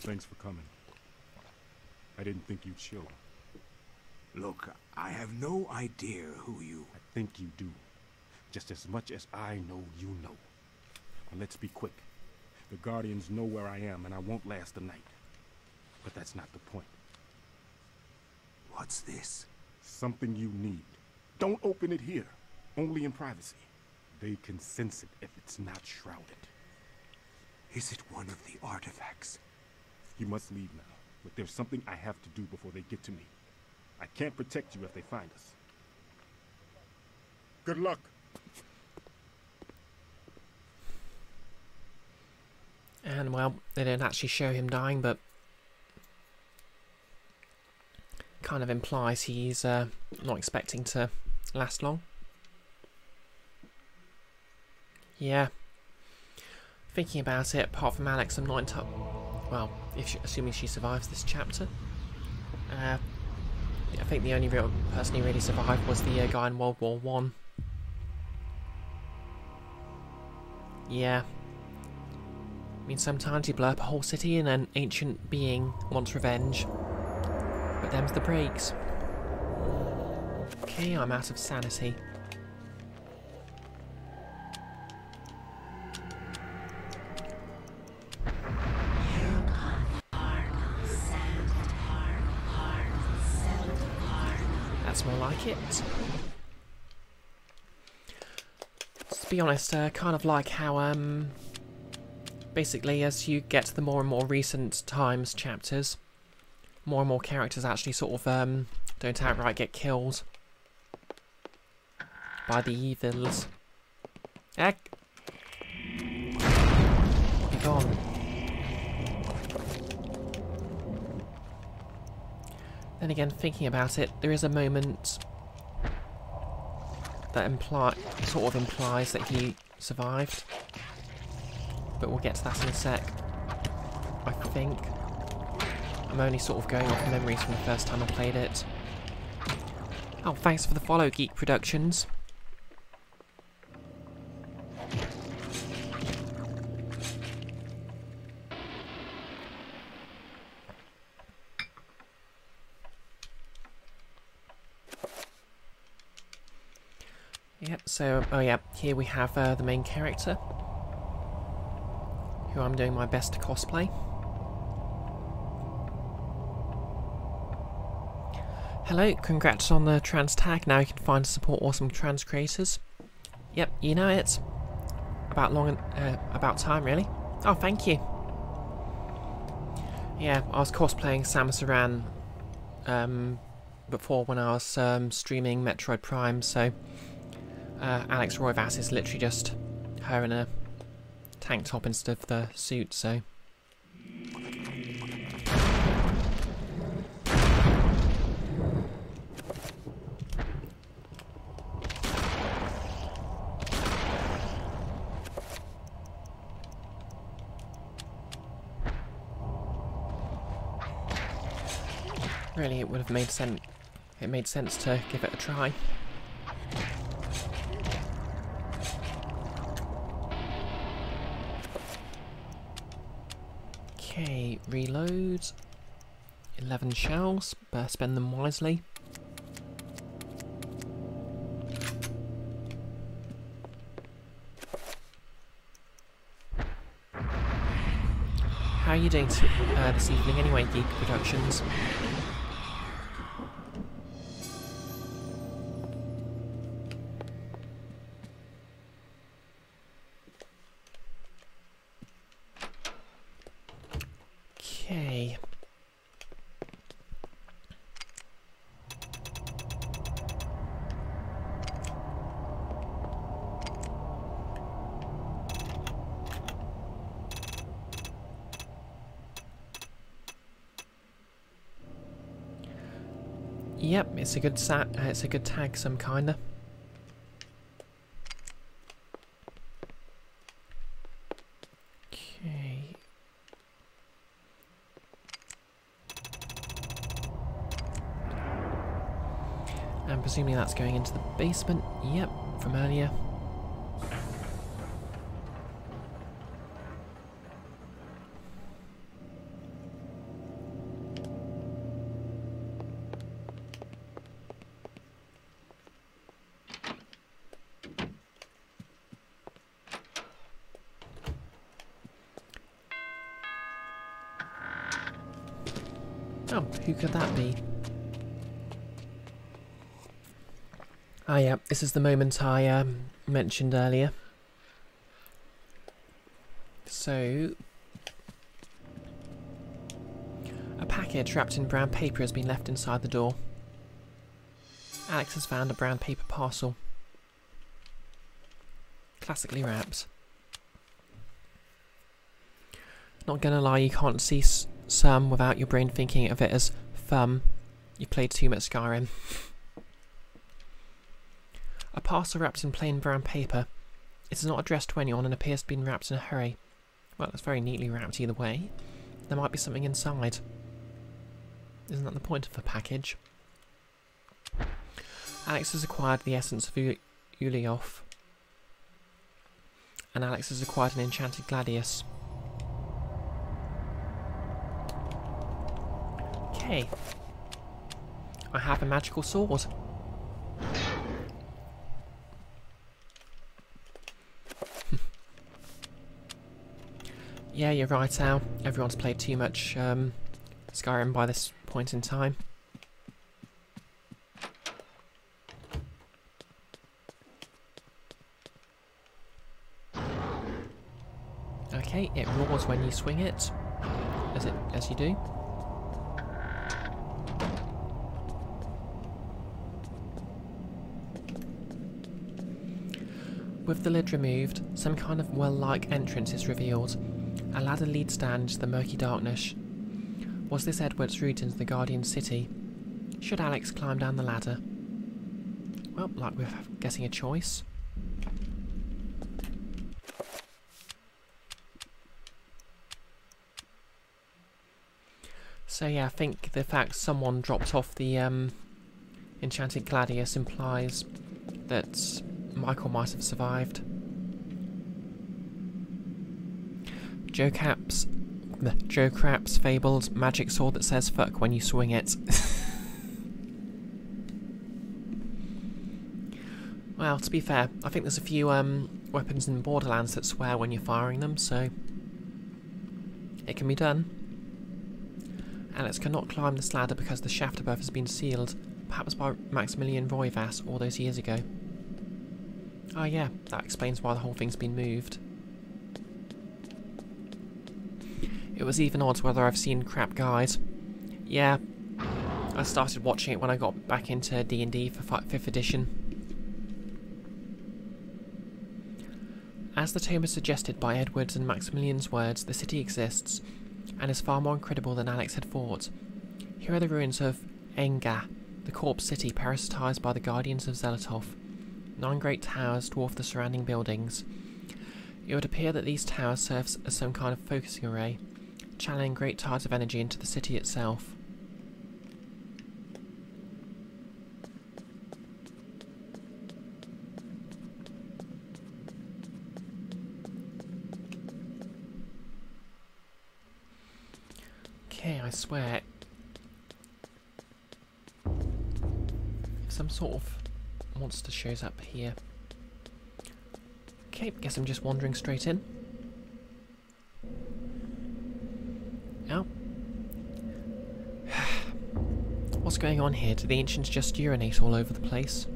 Thanks for coming. I didn't think you'd show. Look, I have no idea who you... I think you do. Just as much as I know you know. And let's be quick. The Guardians know where I am, and I won't last the night. But that's not the point. What's this? Something you need. Don't open it here. Only in privacy. They can sense it if it's not shrouded. Is it one of the artifacts? You must leave now. But there's something I have to do before they get to me. I can't protect you if they find us. Good luck. And well, they didn't actually show him dying, but kind of implies he's uh, not expecting to last long. Yeah. Thinking about it, apart from Alex, I'm not in touch. Well, if she, assuming she survives this chapter, uh, I think the only real person who really survived was the uh, guy in World War One. Yeah. I mean, sometimes you blow up a whole city and an ancient being wants revenge. Them's the breaks. Okay, I'm out of sanity. That's more like it. To be honest, uh, kind of like how, um, basically as you get to the more and more recent times chapters, more and more characters actually sort of, um, don't outright get killed by the evils. Heck! Be gone. Then again, thinking about it, there is a moment that imply sort of implies that he survived. But we'll get to that in a sec. I think. I'm only sort of going off memories from the first time I played it. Oh, thanks for the follow, Geek Productions. Yep, so, oh yeah, here we have uh, the main character, who I'm doing my best to cosplay. Hello, congrats on the trans tag, now you can find and support awesome trans creators. Yep, you know it. About long, uh, about time really. Oh, thank you. Yeah, I was cosplaying Samus Aran um, before when I was um, streaming Metroid Prime, so uh, Alex Roivas is literally just her in a tank top instead of the suit, so. Really, it would have made sense. It made sense to give it a try. Okay, reload. 11 shells, but spend them wisely. How are you doing uh, this evening anyway, Geek Productions? Okay. Yep, it's a good sat. Uh, it's a good tag, some kinda. Okay. And presumably that's going into the basement. Yep, from earlier. Oh, who could that be? Ah, yeah, this is the moment I um, mentioned earlier. So, a package wrapped in brown paper has been left inside the door. Alex has found a brown paper parcel. Classically wrapped. Not gonna lie, you can't see some without your brain thinking of it as thumb. You played too much Skyrim. A parcel wrapped in plain brown paper. It is not addressed to anyone and appears to have been wrapped in a hurry. Well, it's very neatly wrapped either way. There might be something inside. Isn't that the point of a package? Alex has acquired the essence of U Ulyaoth. And Alex has acquired an enchanted gladius. Okay. I have a magical sword. Yeah, you're right, Al. Everyone's played too much um, Skyrim by this point in time. Okay, it roars when you swing it, as it as you do. With the lid removed, some kind of well-like entrance is revealed. A ladder leads down into the murky darkness. Was this Edward's route into the Guardian City? Should Alex climb down the ladder? Well, like we're getting a choice. So yeah, I think the fact someone dropped off the um, Enchanted Gladius implies that Michael might have survived. Joe Caps, Joe Craps fabled magic sword that says fuck when you swing it. well, to be fair, I think there's a few um, weapons in Borderlands that swear when you're firing them, so it can be done. Alex cannot climb this ladder because the shaft above has been sealed, perhaps by Maximilian Roivas all those years ago. Oh yeah, that explains why the whole thing's been moved. It was even odd whether I've seen Crap Guide. Yeah, I started watching it when I got back into D&D for 5th edition. As the tome is suggested by Edward's and Maximilian's words, the city exists, and is far more incredible than Alex had thought. Here are the ruins of Ehn'gha, the corpse city parasitized by the guardians of Xel'lotath. Nine great towers dwarf the surrounding buildings. It would appear that these towers serve as some kind of focusing array, channeling great tides of energy into the city itself. Okay, I swear. If Some sort of monster shows up here. Okay, guess I'm just wandering straight in. Oh. What's going on here? Do the ancients just urinate all over the place?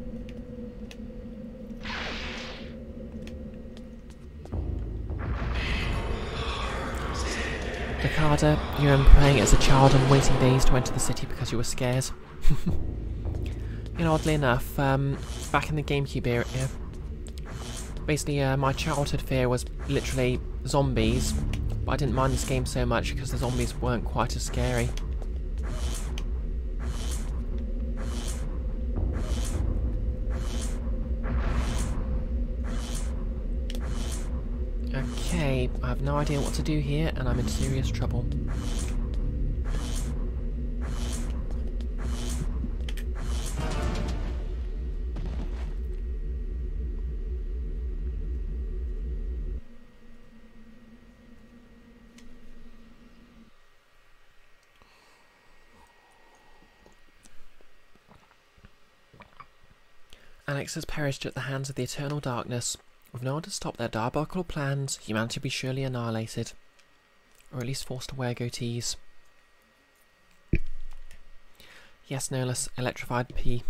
Ricarda, you remember playing as a child and waiting days to enter the city because you were scared? you know, oddly enough, um, back in the GameCube era, basically uh, my childhood fear was literally zombies, but I didn't mind this game so much because the zombies weren't quite as scary. No idea what to do here, and I'm in serious trouble. Alex has perished at the hands of the eternal darkness. With no one to stop their diabolical plans, humanity will be surely annihilated. Or at least forced to wear goatees. Yes, Nolus, electrified P.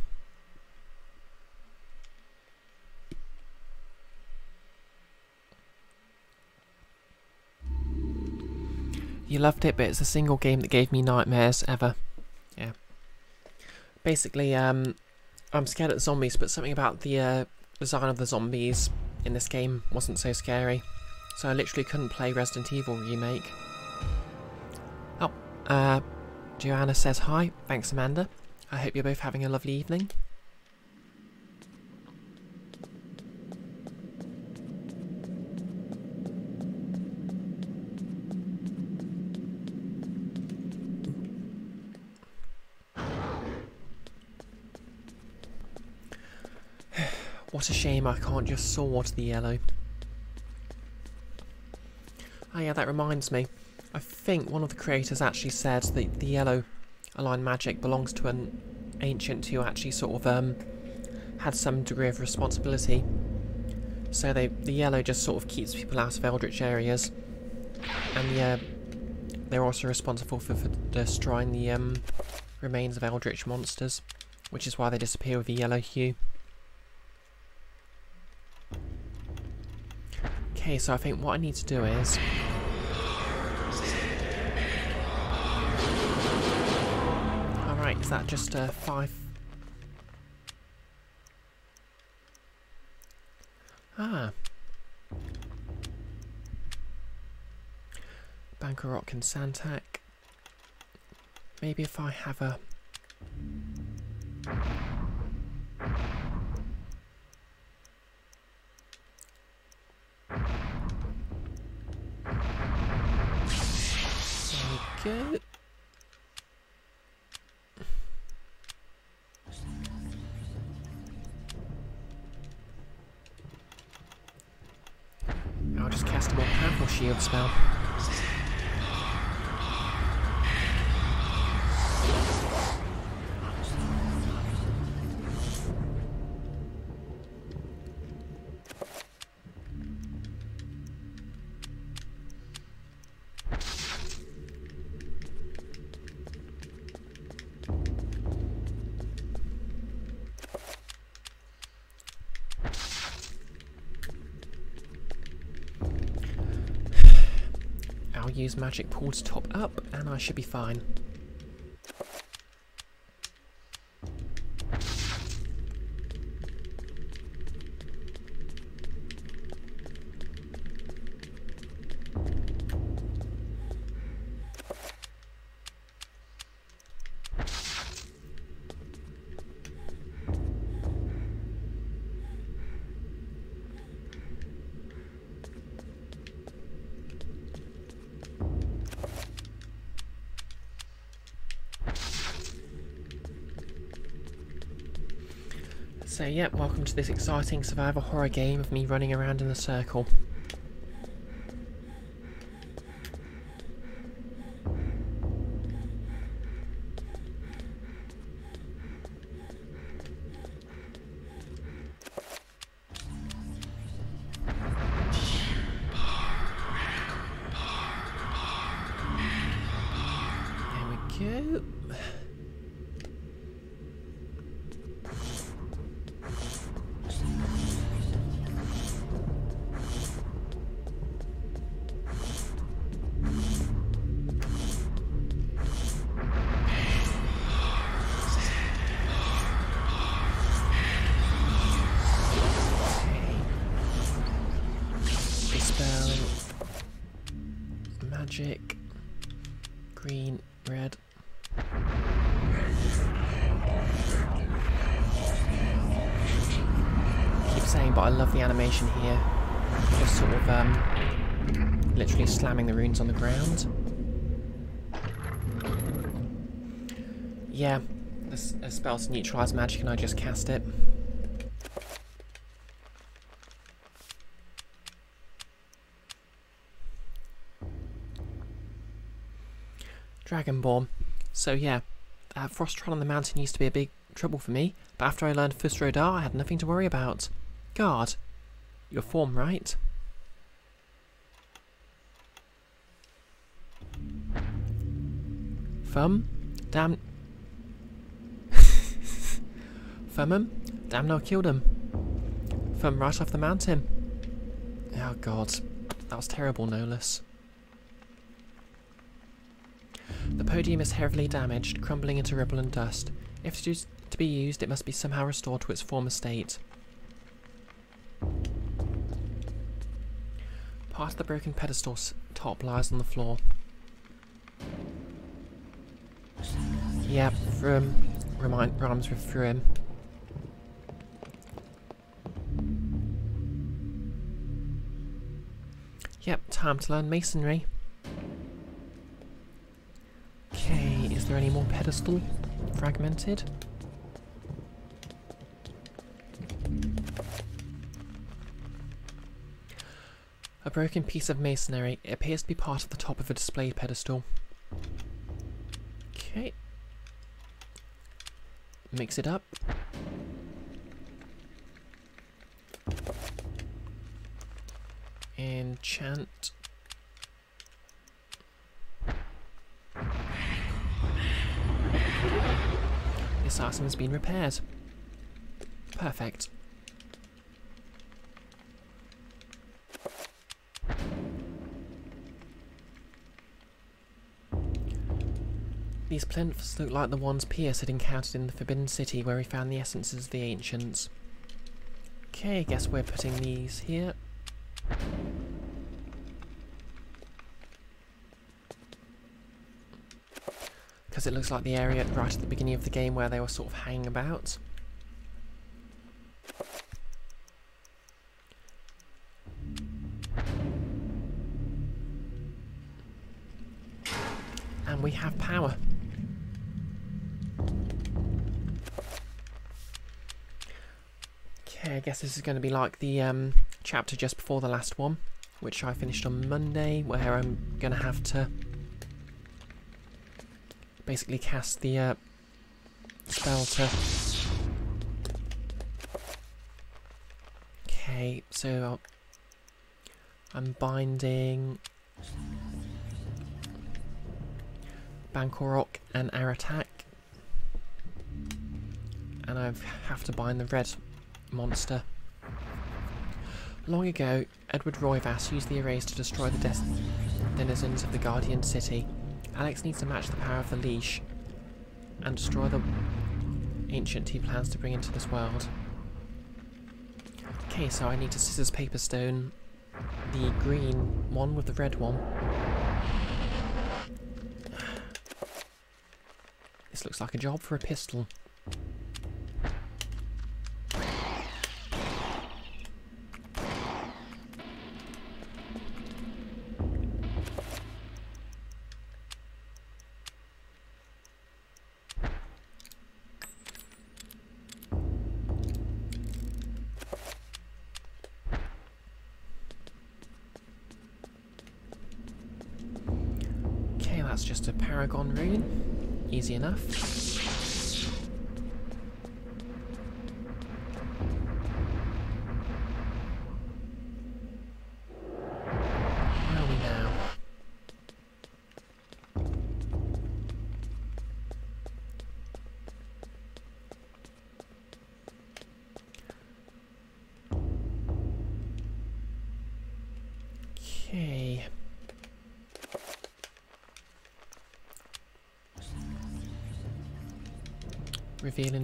You loved it, but it's a single game that gave me nightmares ever. Yeah. Basically, um, I'm scared of zombies, but something about the uh, design of the zombies in this game wasn't so scary. So I literally couldn't play Resident Evil Remake. Oh, uh, Joanna says hi. Thanks, Amanda. I hope you're both having a lovely evening. What a shame I can't just sword the yellow. Oh yeah, that reminds me. I think one of the creators actually said that the yellow aligned magic belongs to an ancient who actually sort of um had some degree of responsibility. So they the yellow just sort of keeps people out of Eldritch areas. And yeah, they're also responsible for, for destroying the um remains of Eldritch monsters, which is why they disappear with the yellow hue. Okay, so I think what I need to do is... Alright, is that just a five... Ah. Bankorok and Santak. Maybe if I have a... Use magic pool to top up and I should be fine. Yep, welcome to this exciting survival horror game of me running around in a circle. On the ground. Yeah, a, a spell to neutralise magic and I just cast it. Dragonborn. So yeah, uh, Frost on the mountain used to be a big trouble for me, but after I learned Fus Ro I had nothing to worry about. Guard, your form, right? Thumb? Damn. Thumbum? Damn, no, killed him. Thumb right off the mountain. Oh god, that was terrible, Nolus. The podium is heavily damaged, crumbling into rubble and dust. If it is to be used, it must be somehow restored to its former state. Part of the broken pedestal's top lies on the floor. Yep, remind rhymes with Fruim. Yep, time to learn masonry. Okay, is there any more pedestal fragmented? A broken piece of masonry. It appears to be part of the top of a display pedestal. Okay. Mix it up. Enchant. This item has been repaired. Perfect. These plinths look like the ones Pierce had encountered in the Forbidden City where he found the essences of the Ancients. Okay, I guess we're putting these here. Because it looks like the area right at the beginning of the game where they were sort of hanging about. And we have power. Guess this is going to be like the um, chapter just before the last one, which I finished on Monday, where I'm going to have to basically cast the uh, spell to... Okay, so I'll, I'm binding Bankorok and Aretak. And I have to bind the red monster. Long ago, Edward Roivas used the erase to destroy the denizens of the Guardian City. Alex needs to match the power of the Liche and destroy the ancient he plans to bring into this world. Okay, so I need to scissors paper stone the green one with the red one. This looks like a job for a pistol.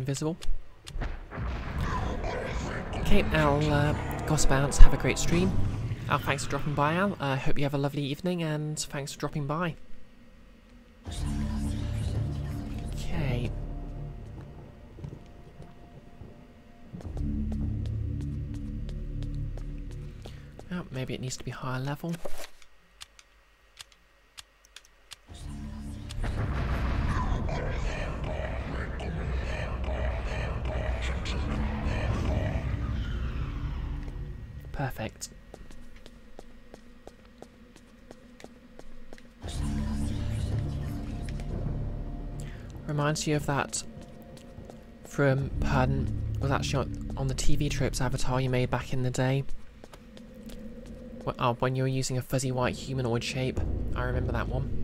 Invisible. Okay, Al, uh, Goss have a great stream. Al, thanks for dropping by, Al. I uh, hope you have a lovely evening, and thanks for dropping by. Okay. Oh, maybe it needs to be higher level. Reminds you of that from pardon was actually on, on the TV tropes avatar you made back in the day. Uh, when you were using a fuzzy white humanoid shape. I remember that one.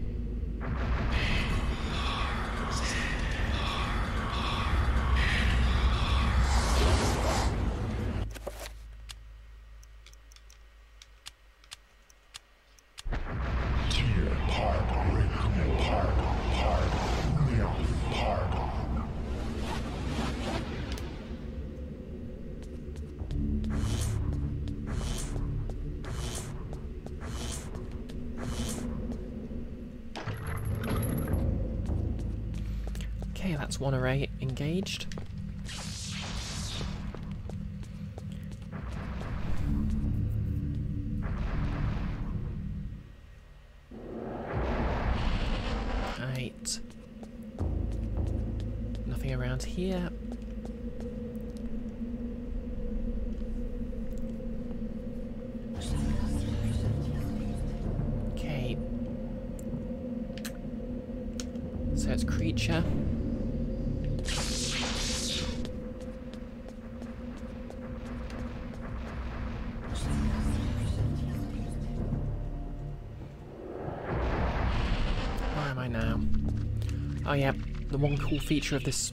Cool feature of this...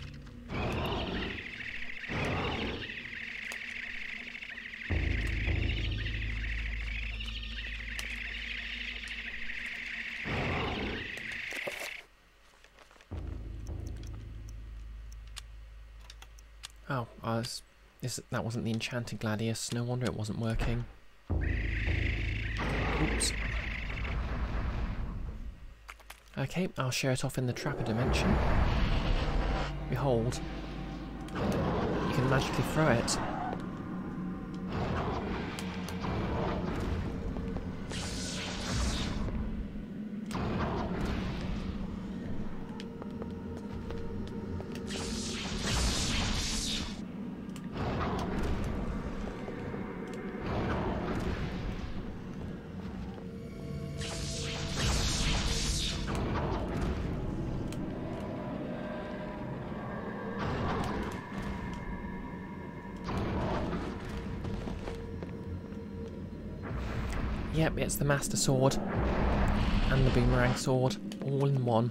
Oh, I was... This, that wasn't the enchanted gladius, no wonder it wasn't working. Oops. Okay, I'll share it off in the trapper dimension. Behold. You can magically throw it. Yep, it's the Master Sword and the Boomerang Sword all in one.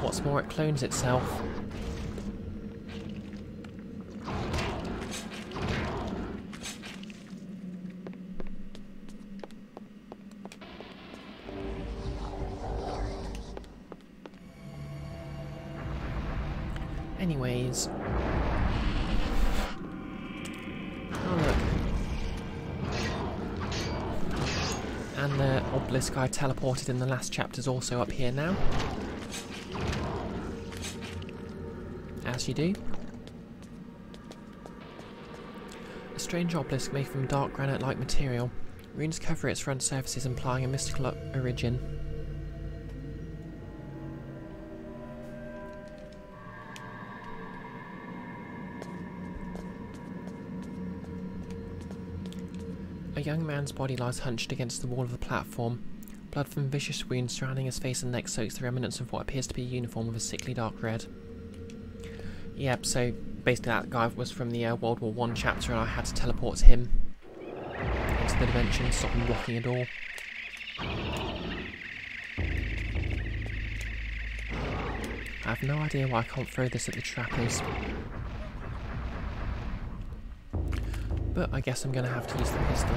What's more, it clones itself. Anyways. Obelisk I teleported in the last chapter's also up here now. As you do. A strange obelisk made from dark granite-like material. Runes cover its front surfaces implying a mystical origin. A young man's body lies hunched against the wall of the platform. Blood from vicious wounds surrounding his face and neck soaks the remnants of what appears to be a uniform of a sickly dark red. Yep, so basically that guy was from the uh, World War One chapter and I had to teleport him into the dimension, stop him blocking a door. I have no idea why I can't throw this at the trappers. But I guess I'm going to have to use the pistol.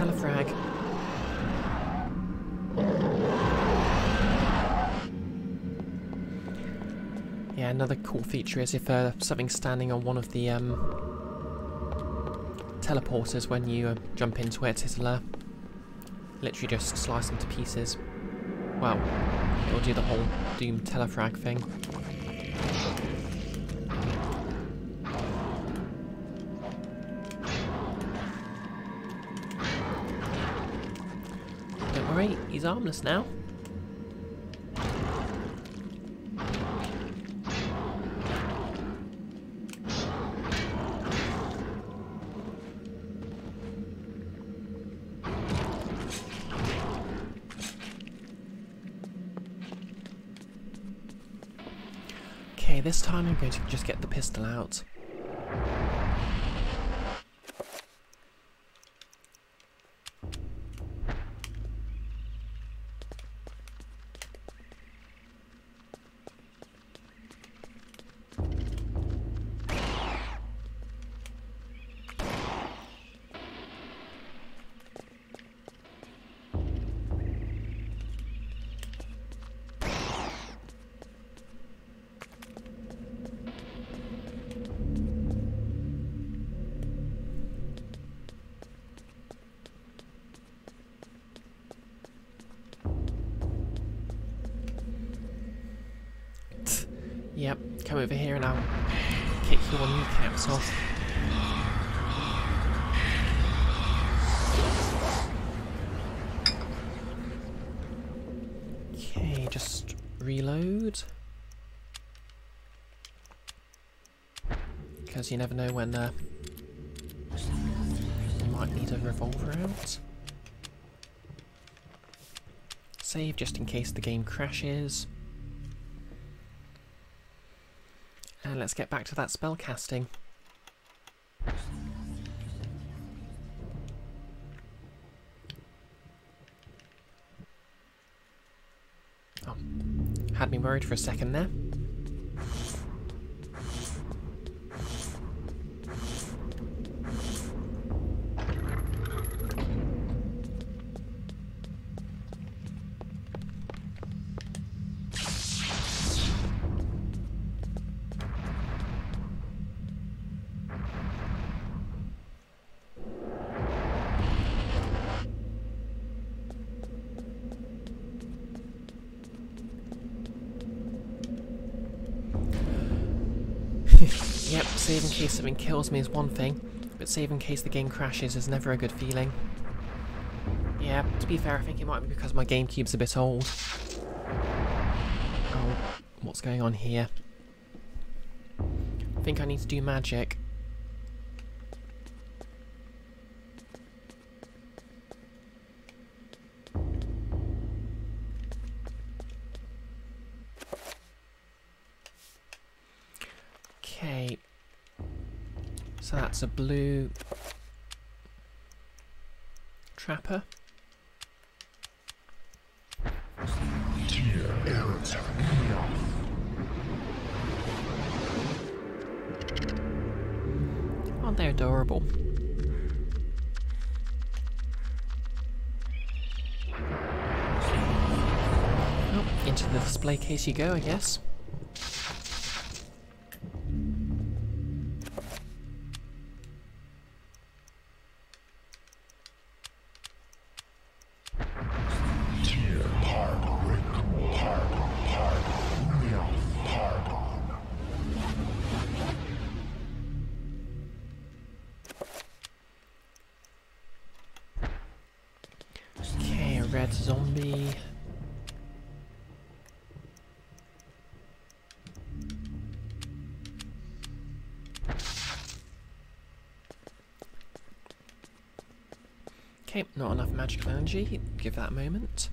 Telefrag. Yeah, another cool feature is if uh, something's standing on one of the um, teleporters when you uh, jump into it, it'll uh, literally just slice them to pieces. Well, it'll do the whole Doom telefrag thing. Great, he's armless now. Okay, this time I'm going to just get the pistol out. Come over here and I'll kick your kneecaps off. Okay, just reload. Because you never know when uh, you might need a revolver out. Save just in case the game crashes. And let's get back to that spell casting. Oh, had me worried for a second there. Case something kills me is one thing, but save in case the game crashes is never a good feeling. Yeah, to be fair, I think it might be because my GameCube's a bit old. Oh, what's going on here? I think I need to do magic. Okay. Blue trapper. Aren't they adorable? Oh, into the display case you go, I guess. Magical energy. Give that a moment.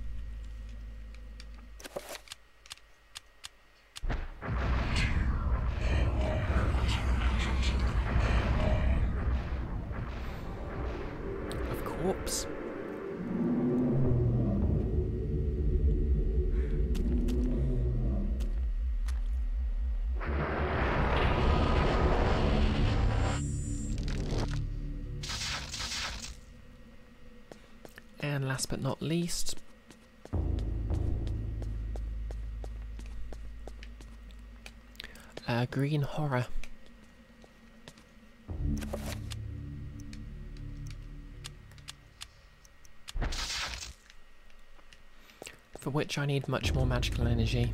Horror. For which I need much more magical energy.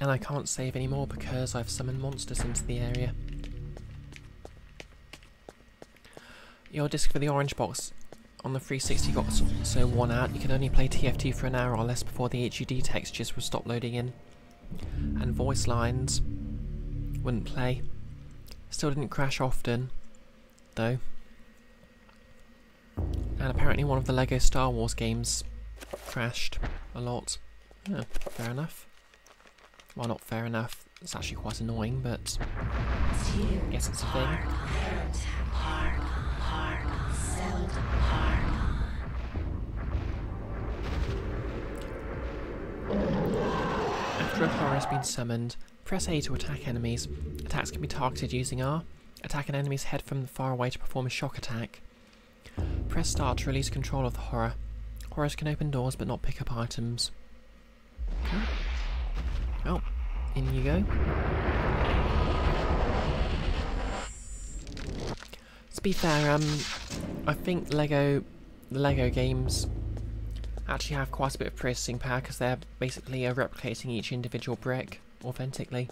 And I can't save anymore because I've summoned monsters into the area. Your disc for the orange box on the 360 got so worn out you can only play TF2 for an hour or less before the HUD textures would stop loading in. And voice lines wouldn't play. Still didn't crash often, though. And apparently one of the LEGO Star Wars games crashed a lot. Yeah, fair enough. Well, not fair enough. It's actually quite annoying, but I guess it's a thing. Has been summoned, press A to attack enemies. Attacks can be targeted using R. Attack an enemy's head from far away to perform a shock attack. Press start to release control of the horror. Horrors can open doors but not pick up items. Okay. Oh, in you go. To be fair, um, I think Lego, the Lego games actually have quite a bit of processing power because they're basically uh, replicating each individual brick authentically.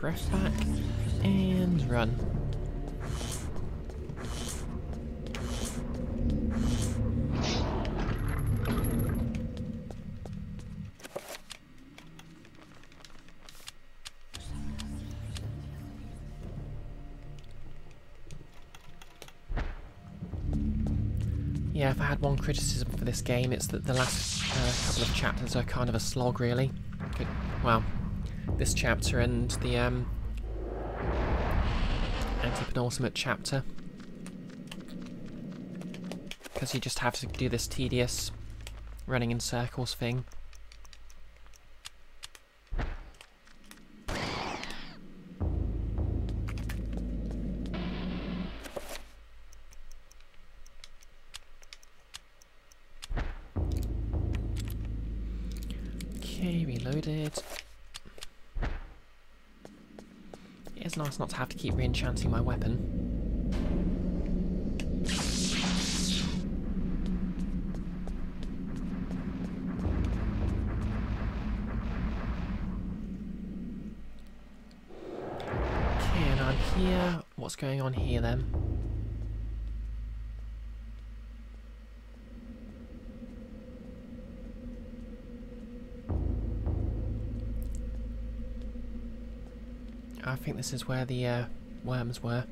Back and run. Yeah, if I had one criticism for this game, it's that the last uh, couple of chapters are kind of a slog, really. Good. Well, this chapter and the um, anti-penultimate chapter. Because you just have to do this tedious running in circles thing. Okay, reloaded. It's nice not to have to keep re-enchanting my weapon. Okay, and I'm here. What's going on here then? Think this is where the uh, worms were.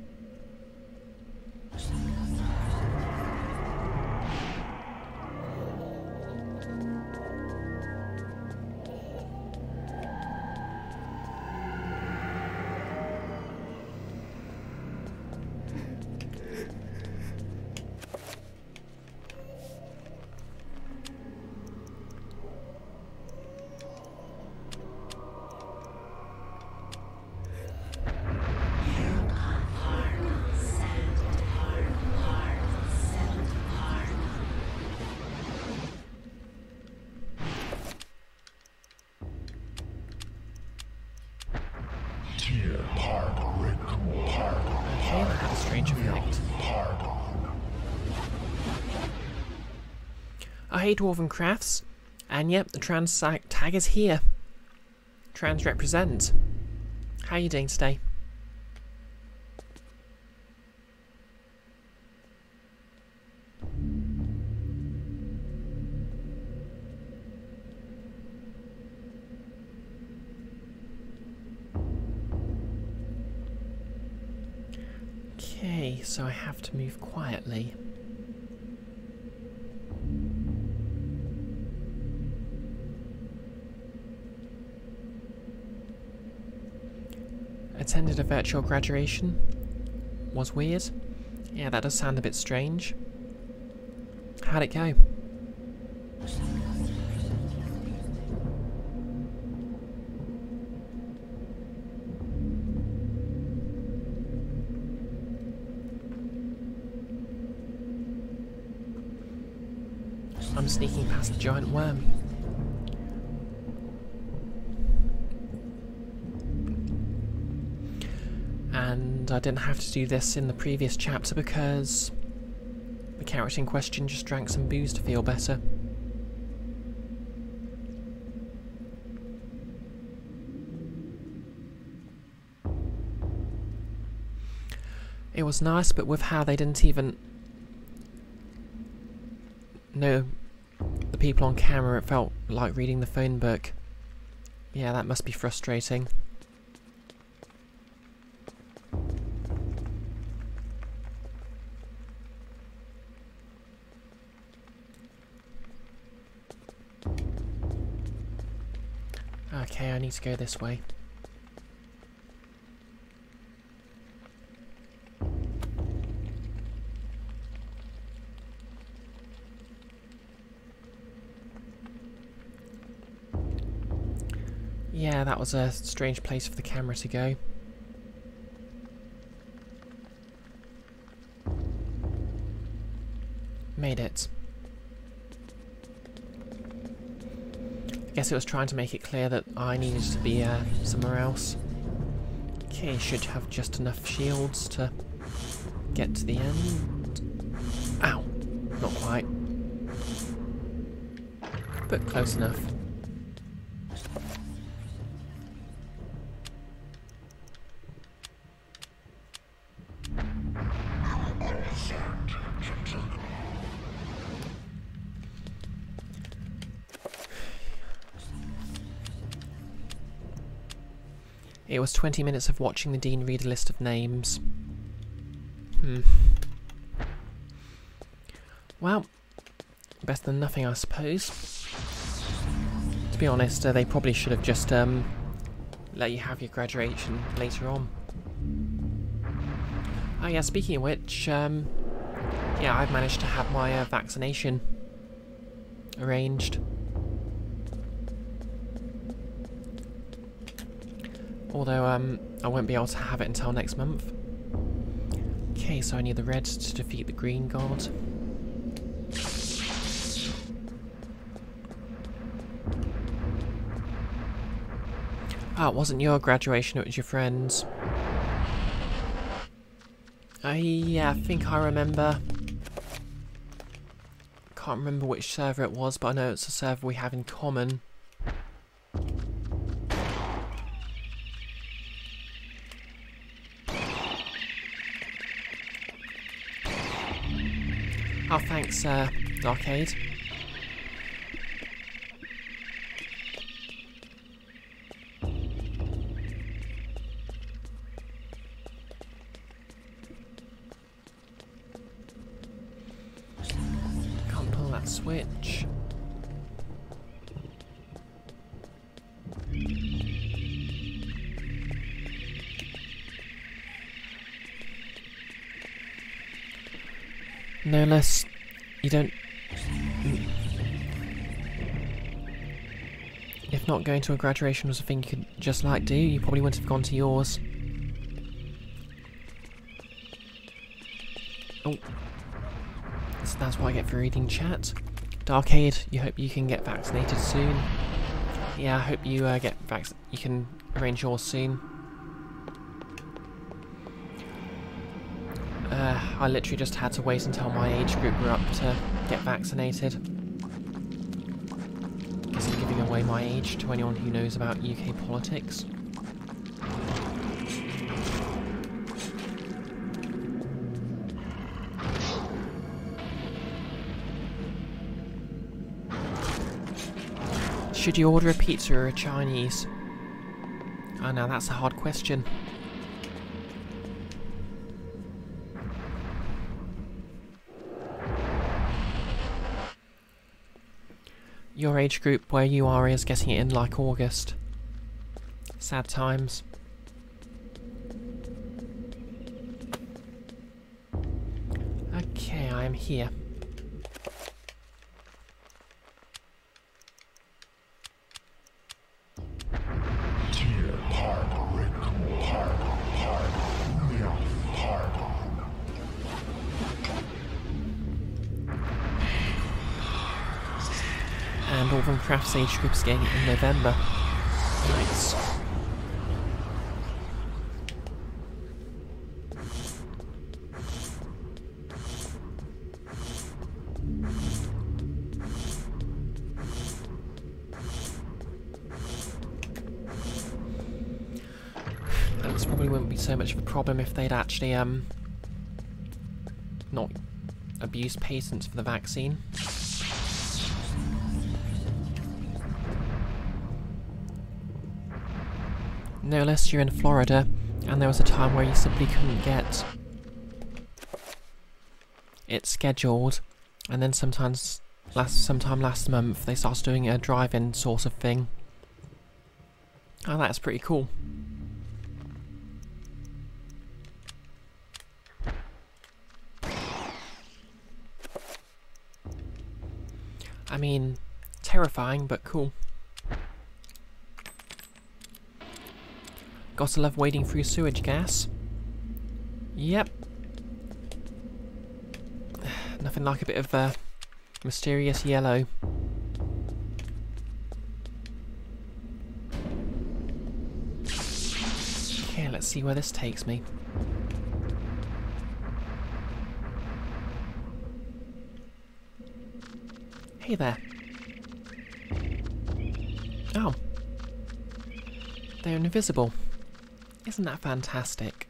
Dwarven Crafts. And yep, the trans tag is here. Trans represent. How are you doing today? Okay, so I have to move quietly. virtual graduation was weird. Yeah, that does sound a bit strange. How'd it go? I'm sneaking past the giant worm. Didn't have to do this in the previous chapter because the character in question just drank some booze to feel better. It was nice, but with how they didn't even know the people on camera, it felt like reading the phone book. Yeah, that must be frustrating. Need to go this way. Yeah, that was a strange place for the camera to go. Guess it was trying to make it clear that I needed to be uh, somewhere else. Okay, should have just enough shields to get to the end. Ow! Not quite. But close enough. Was 20 minutes of watching the Dean read a list of names. Hmm. Well, better than nothing, I suppose. To be honest, uh, they probably should have just um, let you have your graduation later on. Oh yeah, speaking of which, um, yeah, I've managed to have my uh, vaccination arranged. Although, um, I won't be able to have it until next month. Okay, so I need the red to defeat the green god. Ah, it wasn't your graduation, it was your friend's. Uh, yeah, I think I remember. Can't remember which server it was, but I know it's a server we have in common. Thanks, uh, Arcade. Can't pull that switch. No less. You don't. If not going to a graduation was a thing you could just like do, you probably wouldn't have gone to yours. Oh. So that's what I get for reading chat. Darkade, you hope you can get vaccinated soon. Yeah, I hope you uh, get vac. You can arrange yours soon. I literally just had to wait until my age group were up to get vaccinated. Guess I'm giving away my age to anyone who knows about UK politics. Should you order a pizza or a Chinese? Oh, now that's a hard question. Your age group where you are is getting it in like August. Sad times. Northern Craft Age Groups getting in November. Nice. This probably wouldn't be so much of a problem if they'd actually um not abused patients for the vaccine. No less you're in Florida, and there was a time where you simply couldn't get it scheduled, and then sometimes last sometime last month they started doing a drive-in sort of thing. Ah, oh, that's pretty cool. I mean, terrifying, but cool. Gotta love wading through sewage gas. Yep. Nothing like a bit of uh, mysterious yellow. Okay, let's see where this takes me. Hey there. Oh. They're invisible. Isn't that fantastic?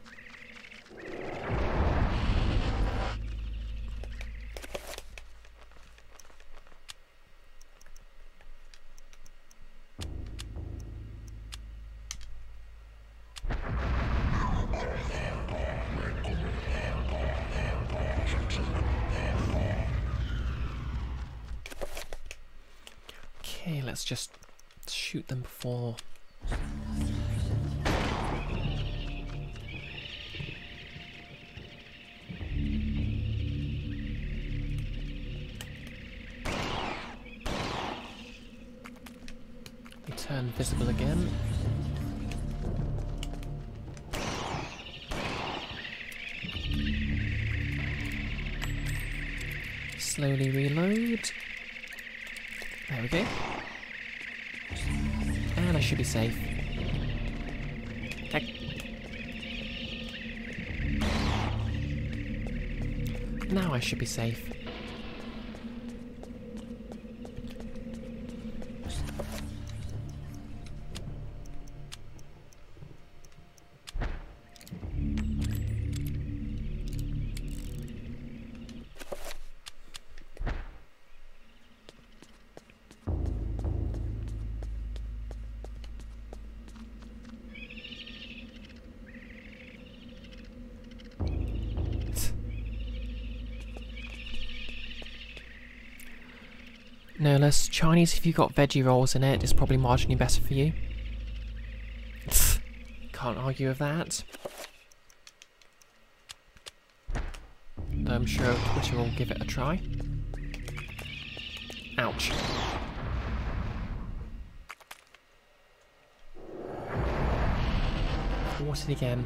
Should be safe. Chinese if you've got veggie rolls in it, it's probably marginally better for you. Can't argue with that. Though I'm sure Twitter will give it a try. Ouch. Thwarted again.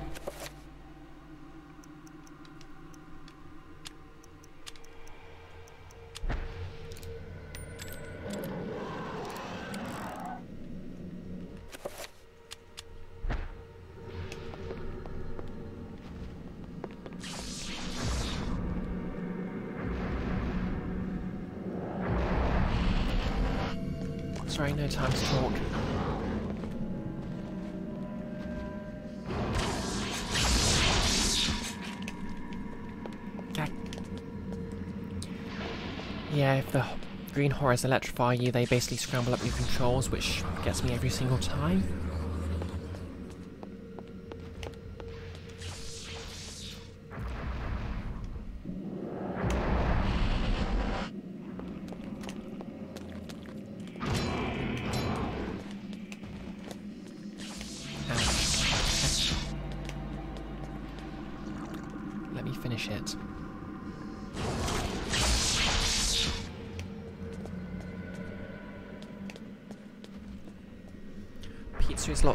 Sorry, no time to talk. Yeah, if the green horrors electrify you, they basically scramble up your controls, which gets me every single time.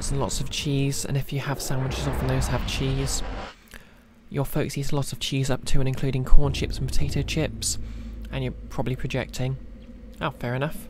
Lots and lots of cheese, and if you have sandwiches, often those have cheese. Your folks eat a lot of cheese up to and including corn chips and potato chips, and you're probably projecting. Oh, fair enough.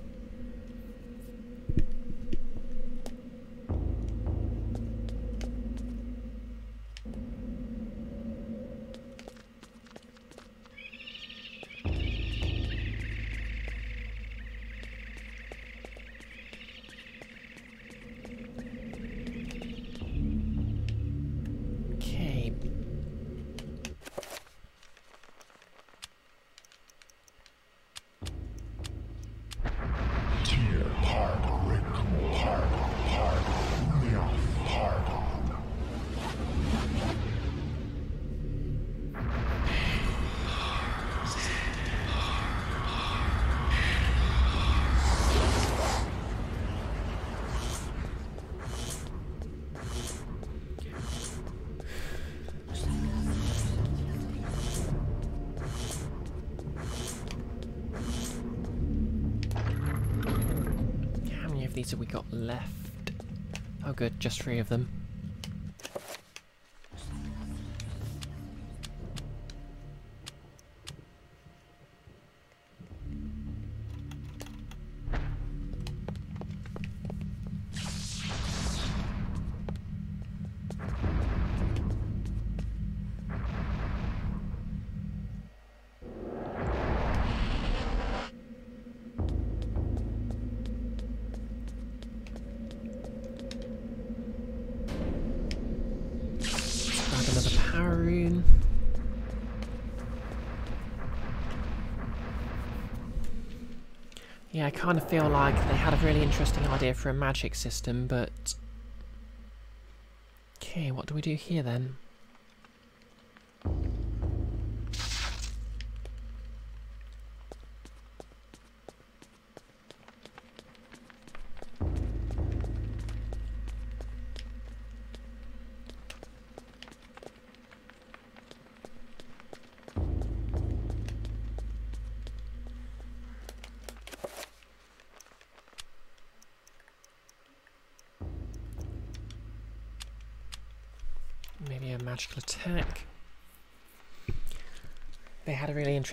Have we got left? Oh good, just three of them. Kind of feel like they had a really interesting idea for a magic system, but... Okay, what do we do here then?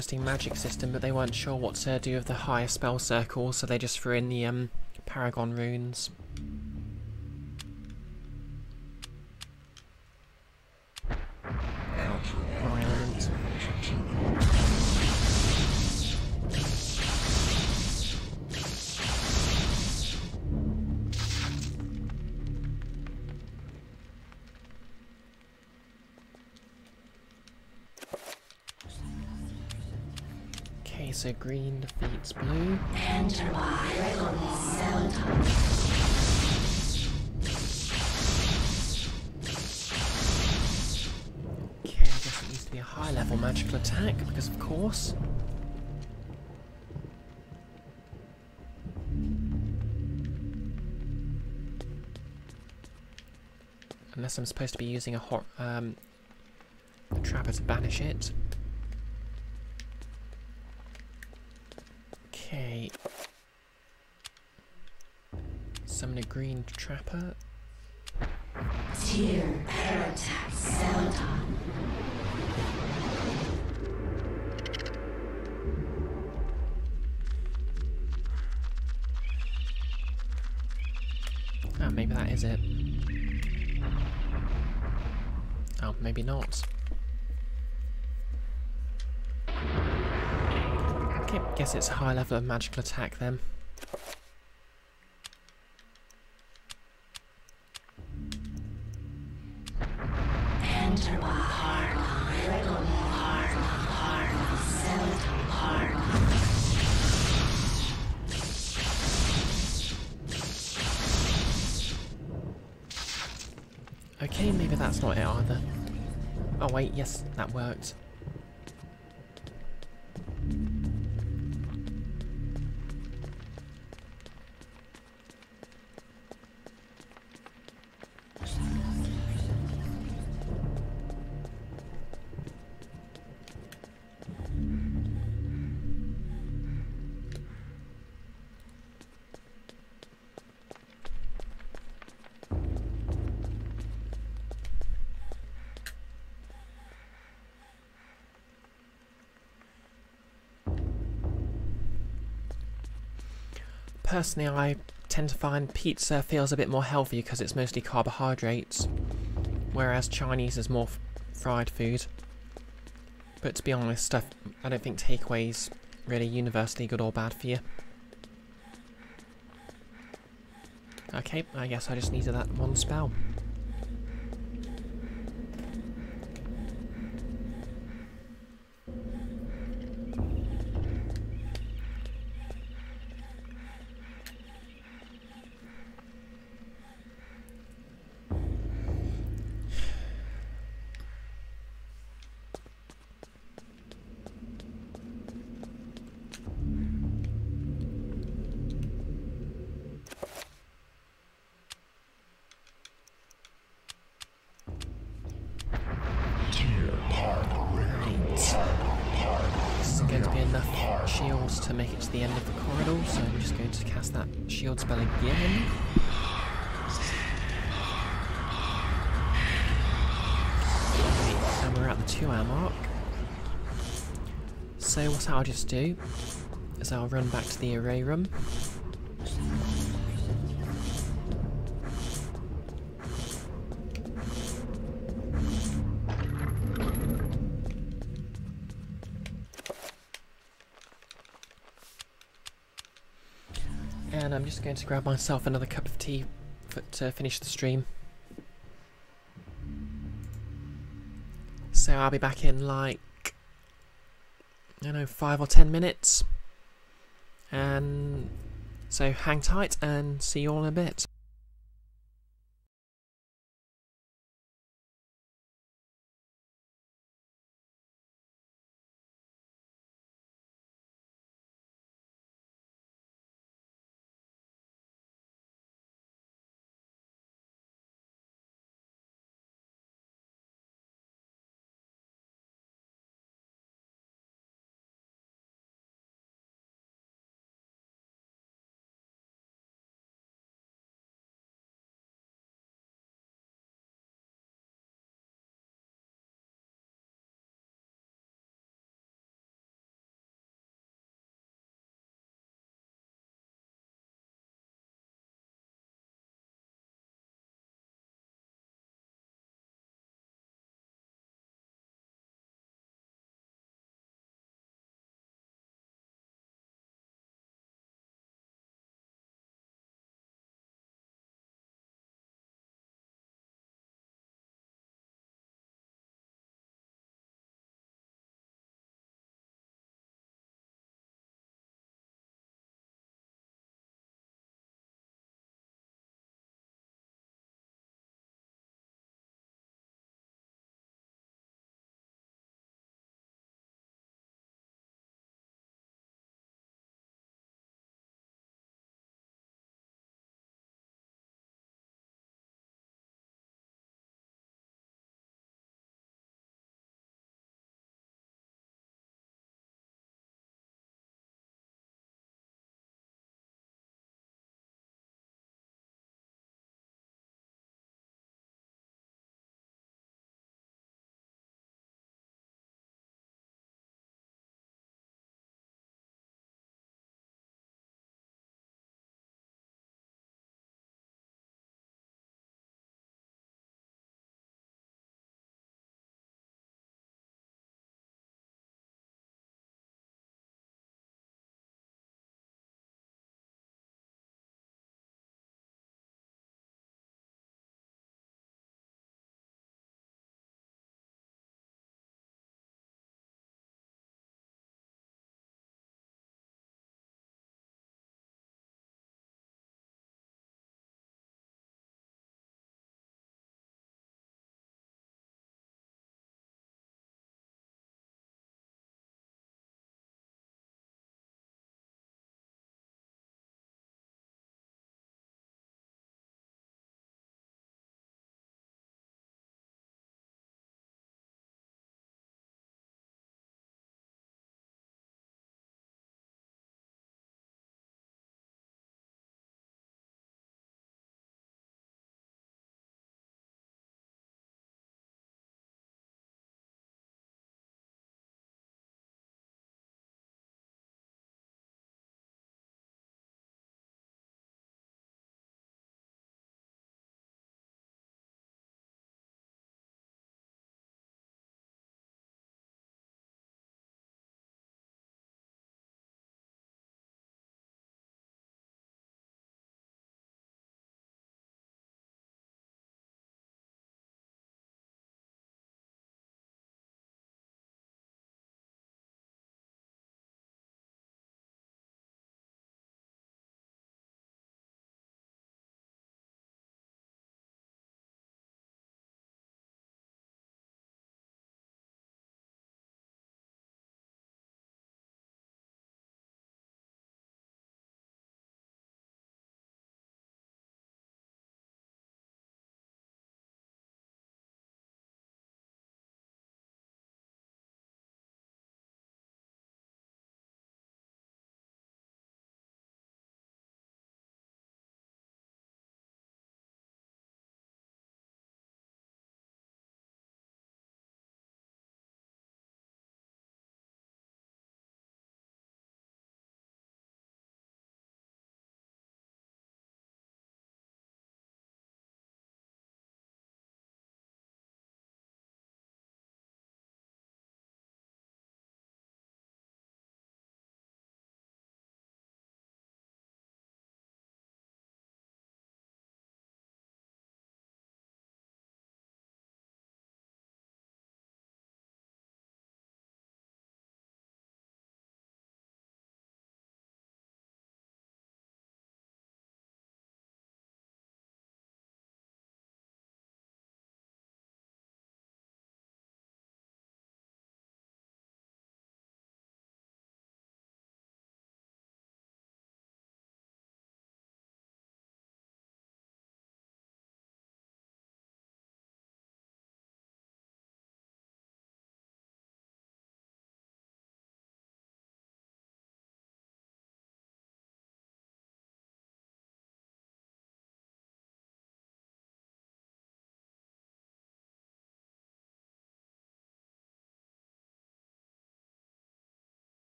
Interesting magic system, but they weren't sure what to do with the higher spell circles, so they just threw in the um, Pargon runes. So green defeats blue. Okay, I guess it needs to be a high level magical attack, because of course. Unless I'm supposed to be using a hot um, trapper to banish it. Okay. Summon a green trapper. Tier Paratax Celadon. Ah, maybe that is it. Oh, maybe not. Okay, guess it's a high level of magical attack then. Okay, maybe that's not it either. Oh wait, yes, that worked. Personally, I tend to find pizza feels a bit more healthy because it's mostly carbohydrates, whereas Chinese is more fried food. But to be honest, I, I don't think takeaways really universally good or bad for you. Okay, I guess I just needed that one spell. Just do is I'll run back to the array room. And I'm just going to grab myself another cup of tea to finish the stream. So I'll be back in like, don't know, five or ten minutes. And so hang tight and see you all in a bit.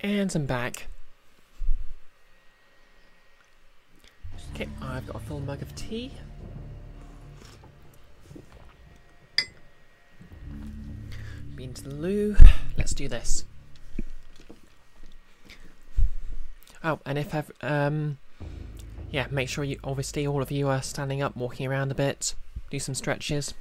And I'm back. Okay, I've got a full mug of tea. Been to the loo. Let's do this. Oh, and if ever, um, yeah, make sure you, obviously, all of you are standing up, walking around a bit, do some stretches.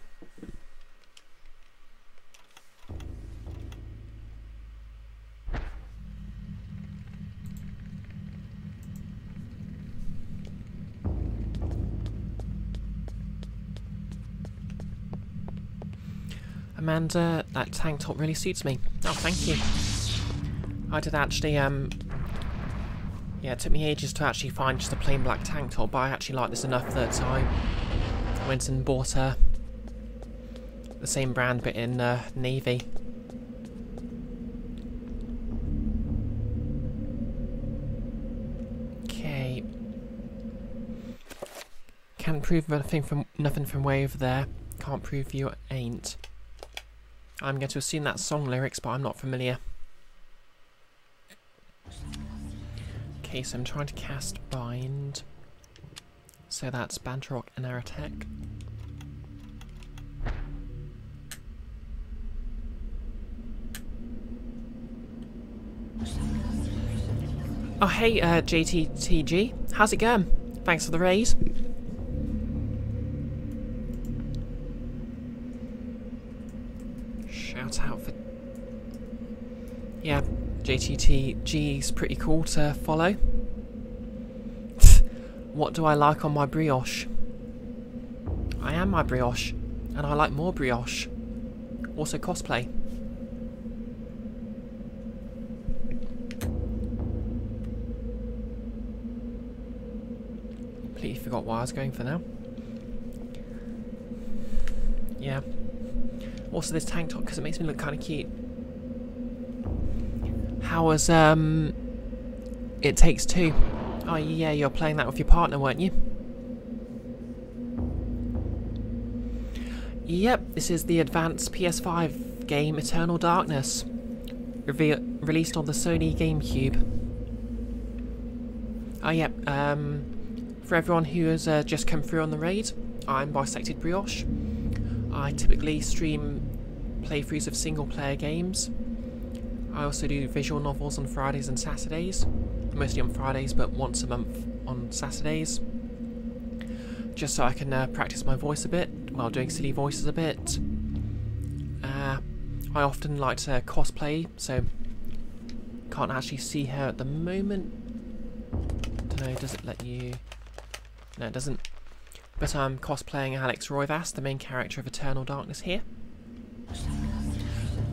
Amanda, that tank top really suits me. Oh, thank you. I did actually, um... Yeah, it took me ages to actually find just a plain black tank top, but I actually like this enough that I went and bought uh, the same brand but in uh, navy. Okay. Can't prove nothing from nothing from way over there. Can't prove you ain't. I'm going to assume that song lyrics, but I'm not familiar. Okay, so I'm trying to cast Bind. So that's Bankorok and Aretak. Oh, hey, uh, JTTG. How's it going? Thanks for the raise. Shout out for... Yeah, JTTG is pretty cool to follow. what do I like on my brioche? I am my brioche, and I like more brioche. Also cosplay. Completely forgot what I was going for now. Yeah. Also this tank top, because it makes me look kind of cute. How was, um... It Takes Two? Oh yeah, you're playing that with your partner, weren't you? Yep, this is the advanced PS5 game Eternal Darkness. Released on the Sony GameCube. Oh yep, um... For everyone who has uh, just come through on the raid, I'm Bisected Brioche. I typically stream playthroughs of single player games. I also do visual novels on Fridays and Saturdays, mostly on Fridays, but once a month on Saturdays. Just so I can uh, practice my voice a bit while doing silly voices a bit. Uh, I often like to cosplay, so can't actually see her at the moment. Don't know, does it let you? No, it doesn't. But I'm cosplaying Alex Roivas, the main character of Eternal Darkness here.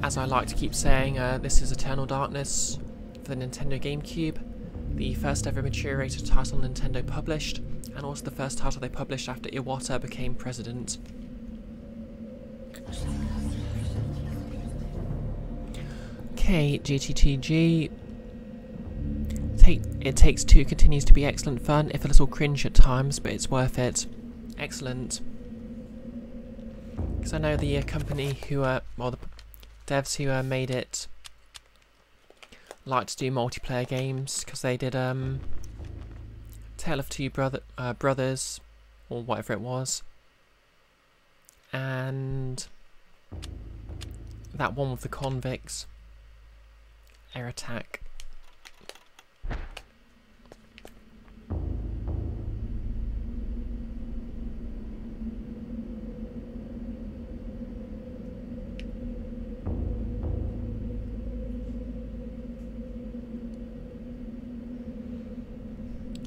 As I like to keep saying, uh, this is Eternal Darkness for the Nintendo GameCube, the first ever mature rated title Nintendo published, and also the first title they published after Iwata became president. Okay, GTTG. Take, it Takes Two continues to be excellent fun, if a little cringe at times, but it's worth it. Excellent. Because I know the uh, company who, uh, well, the devs who uh, made it like to do multiplayer games, because they did, um, Tale of Two brother uh, Brothers, or whatever it was, and that one with the convicts, Air Attack.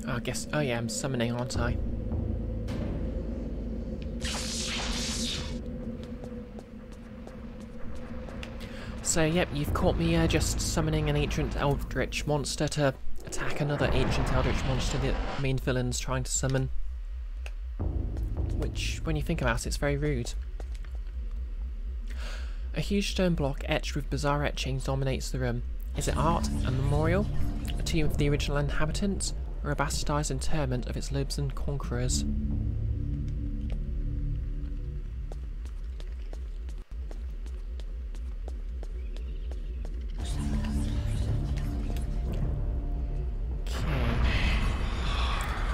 Oh, I guess. Oh yeah, I'm summoning, aren't I? So yep, you've caught me uh, just summoning an ancient eldritch monster to attack another ancient eldritch monster the main villain's trying to summon. Which, when you think about it, it's very rude. A huge stone block etched with bizarre etchings dominates the room. Is it art? A memorial? A tomb of the original inhabitants? a bastardized interment of its libs and conquerors.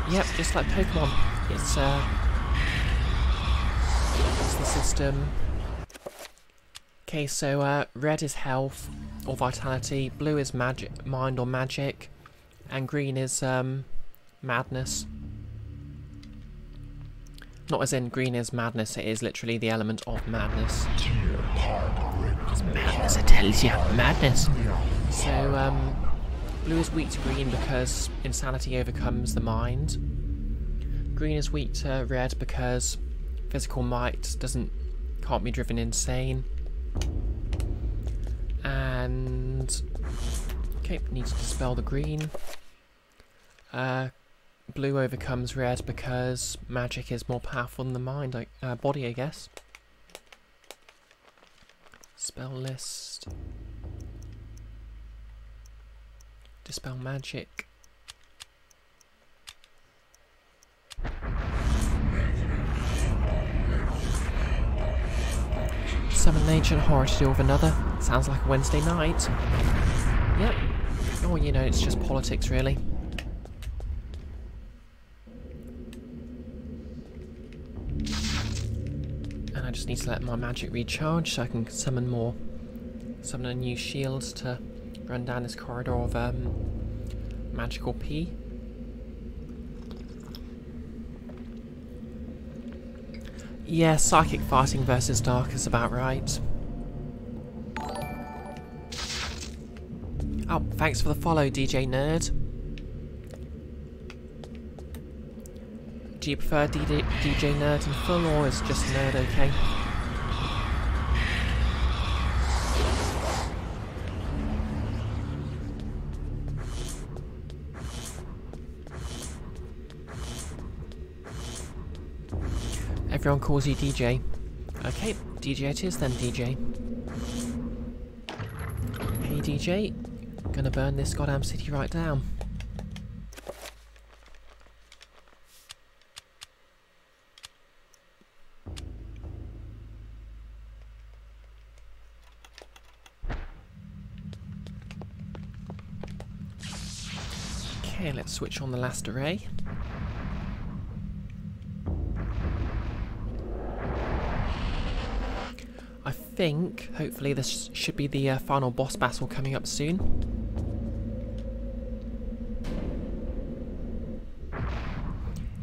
Yep, just like Pokemon. It's, uh, it's the system. Okay, so uh, red is health or vitality, blue is magic, mind or magic, and green is um madness. Not as in green is madness, it is literally the element of madness. Tier part red It's madness, it tells you. Madness. So, um, blue is weak to green because insanity overcomes the mind. Green is weak to red because physical might doesn't can't be driven insane. And okay, need to dispel the green. Uh, blue overcomes red because magic is more powerful than the mind, I- uh, body, I guess. Spell list. Dispel magic. Summon ancient horror to deal with another. Sounds like a Wednesday night. Yep. Oh, you know, it's just politics, really. And I just need to let my magic recharge so I can summon more. Summon a new shield to run down this corridor of um, magical P. Yeah, psychic fighting versus dark is about right. Oh, thanks for the follow, DJ Nerd. Do you prefer DJ, Nerd in full or is just Nerd okay? Everyone calls you DJ. Okay, DJ it is then, DJ. Hey DJ, gonna burn this goddamn city right down. Okay, let's switch on the last array. I think, hopefully, this should be the uh, final boss battle coming up soon.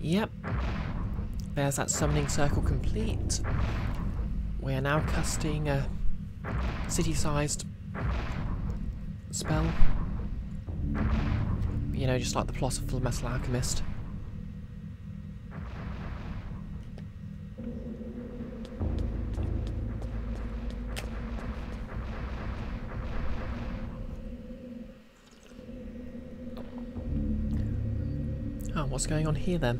Yep. There's that summoning circle complete. We are now casting a city-sized spell. You know, just like the plot of Full Metal Alchemist. Oh, ah, what's going on here then?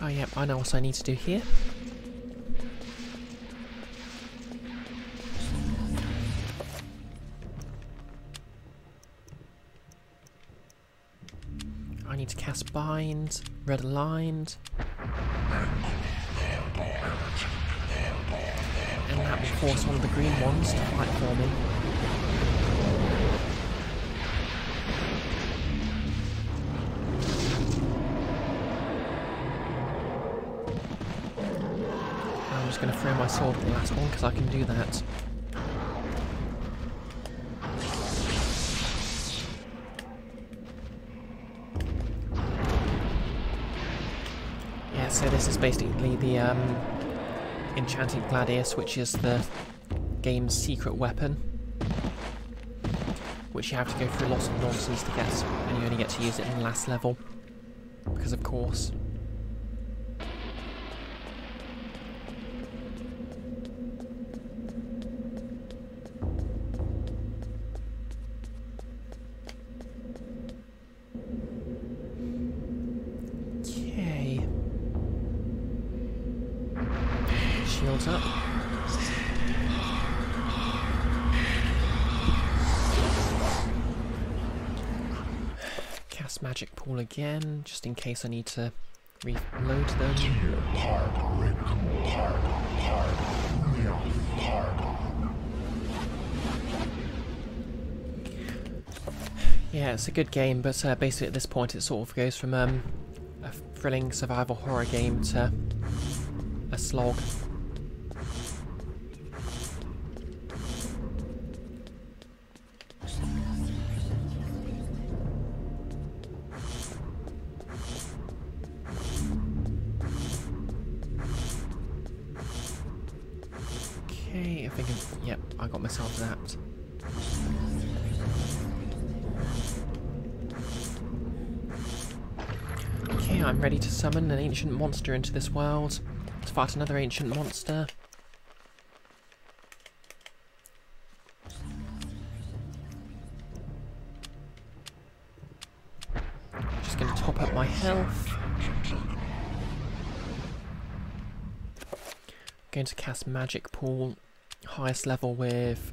Oh, yep, I know what I need to do here. Bind, red aligned. And that will force one of the green ones to fight for me. I'm just going to throw my sword at the last one because I can do that. Basically the um, Enchanted Gladius, which is the game's secret weapon. Which you have to go through lots of nonsense to get, and you only get to use it in the last level. Because of course. again, just in case I need to reload them. Yeah, it's a good game, but uh, basically at this point it sort of goes from um, a thrilling survival horror game to a slog. Ancient monster into this world to fight another ancient monster. Just going to top up my health. Going to cast Magic Pool, highest level with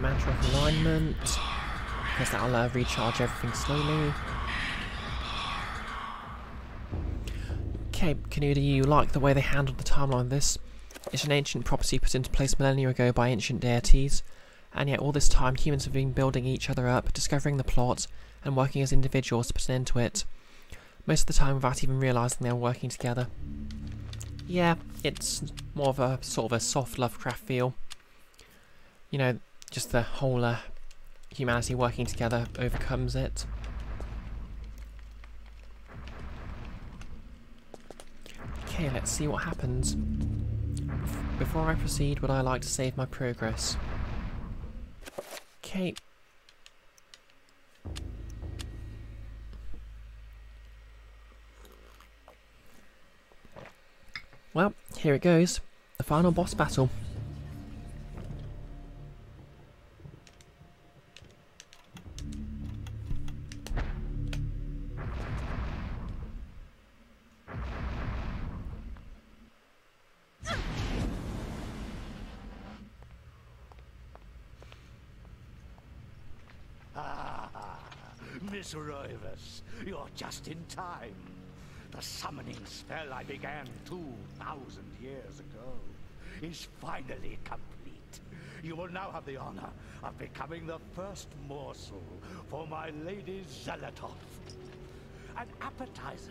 Mantra of Alignment, because that'll uh, recharge everything slowly. Okay, Canuda, you like the way they handled the timeline of this? It's an ancient prophecy put into place millennia ago by ancient deities, and yet all this time humans have been building each other up, discovering the plot, and working as individuals to put an end to it. Most of the time without even realising they were working together. Yeah, it's more of a sort of a soft Lovecraft feel. You know, just the whole uh, humanity working together overcomes it. Okay, let's see what happens. Before I proceed, would I like to save my progress? Okay. Well, here it goes. The final boss battle. You're just in time. The summoning spell I began 2,000 years ago is finally complete. You will now have the honor of becoming the first morsel for my lady Xel'lotath. An appetizer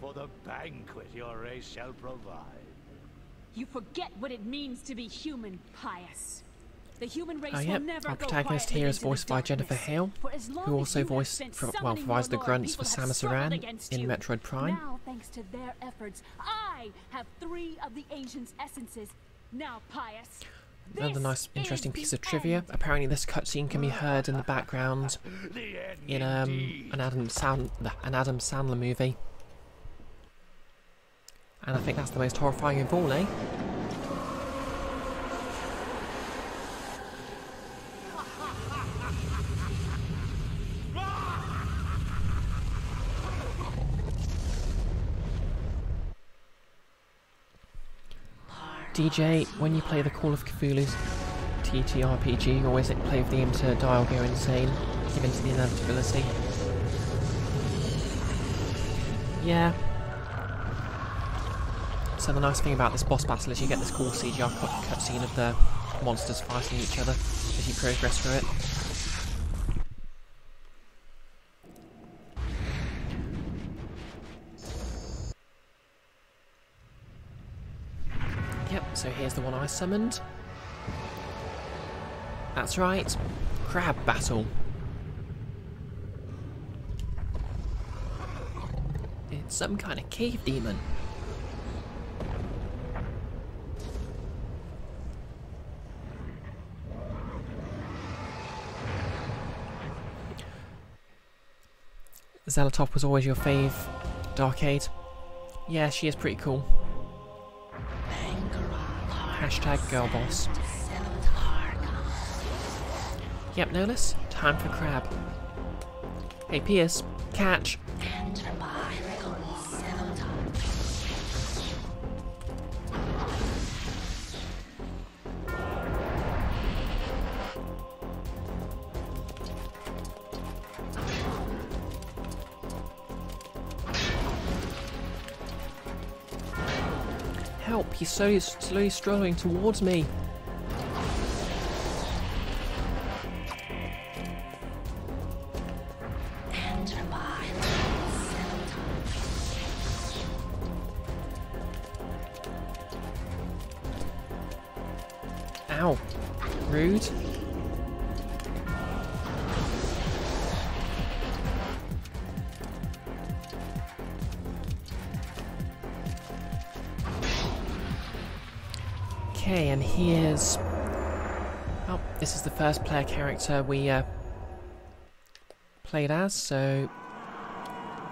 for the banquet your race shall provide. You forget what it means to be human, Pious. The human race Oh will yep, never our protagonist here is voiced by Jennifer. Hale, For as long who also voiced, spent well, provides the grunts for Lord, people have Samus Aran in. Metroid Prime. Now, thanks to their efforts, I have three of the Ancient's essences. Now, Pious. Another nice, interesting piece of trivia. end. Apparently, this cutscene can be heard in the background The in um an Adam Sand an Adam Sandler movie, and I think that's the most horrifying of all, eh? DJ, when you play the Call of Cthulhu's TTRPG, always play with the to die go insane, given to the inevitability. Yeah. So the nice thing about this boss battle is you get this cool CGI cut of the monsters fighting each other as you progress through it. The one I summoned. That's right, Crab Battle. It's some kind of cave demon. Xel'lotath was always your fave, Darkade. Yeah, she is pretty cool. Hashtag girlboss. Yep, Nolus, time for crab. Hey Pierce, catch. He's slowly strolling towards me. Player character we uh, played as, so...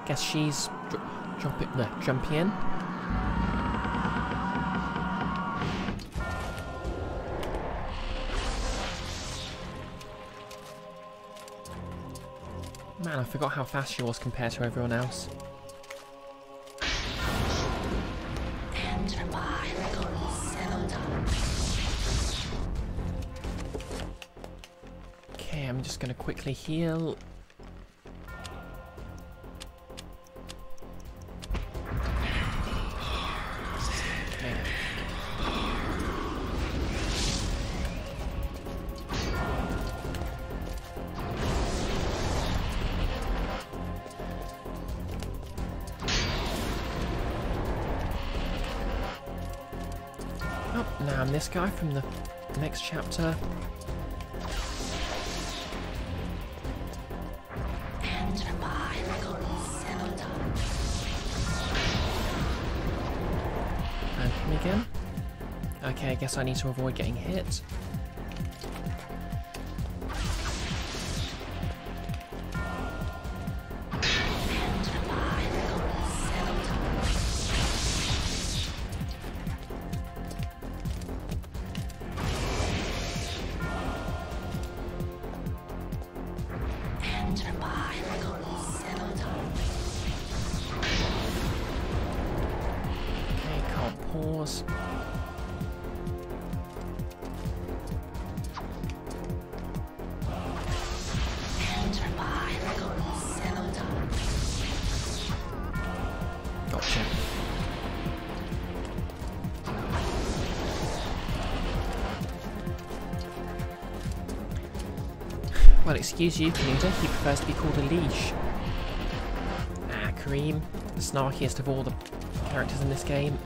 Guess she's dr drop it, no, jumping in. Man, I forgot how fast she was compared to everyone else. Quickly heal. Oh, now I'm this guy from the next chapter. I need to avoid getting hit. Well, excuse you, Canida, he prefers to be called a Liche. Ah, Karim, the snarkiest of all the characters in this game.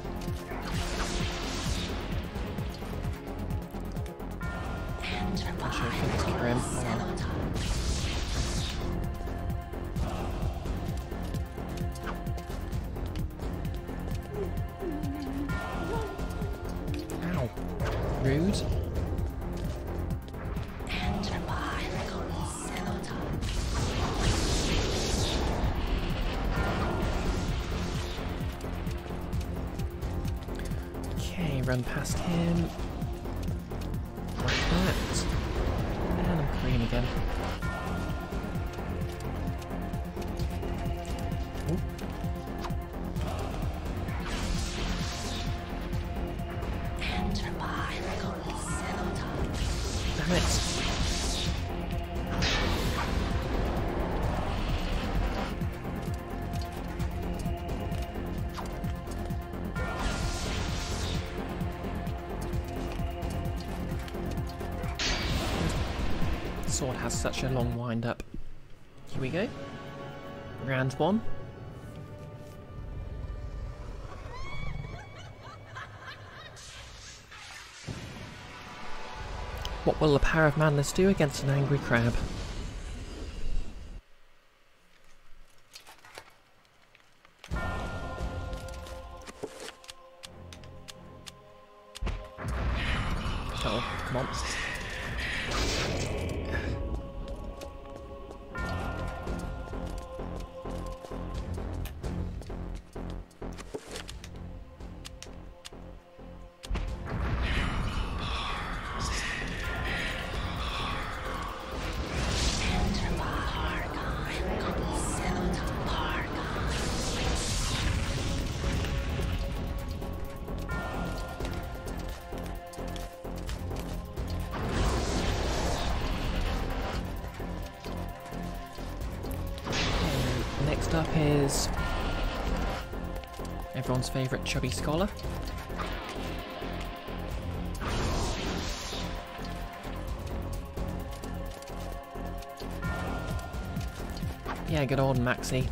Such a long wind up. Here we go. Round one. What will the power of madness do against an angry crab? Chubby scholar. Yeah, good old Maxi.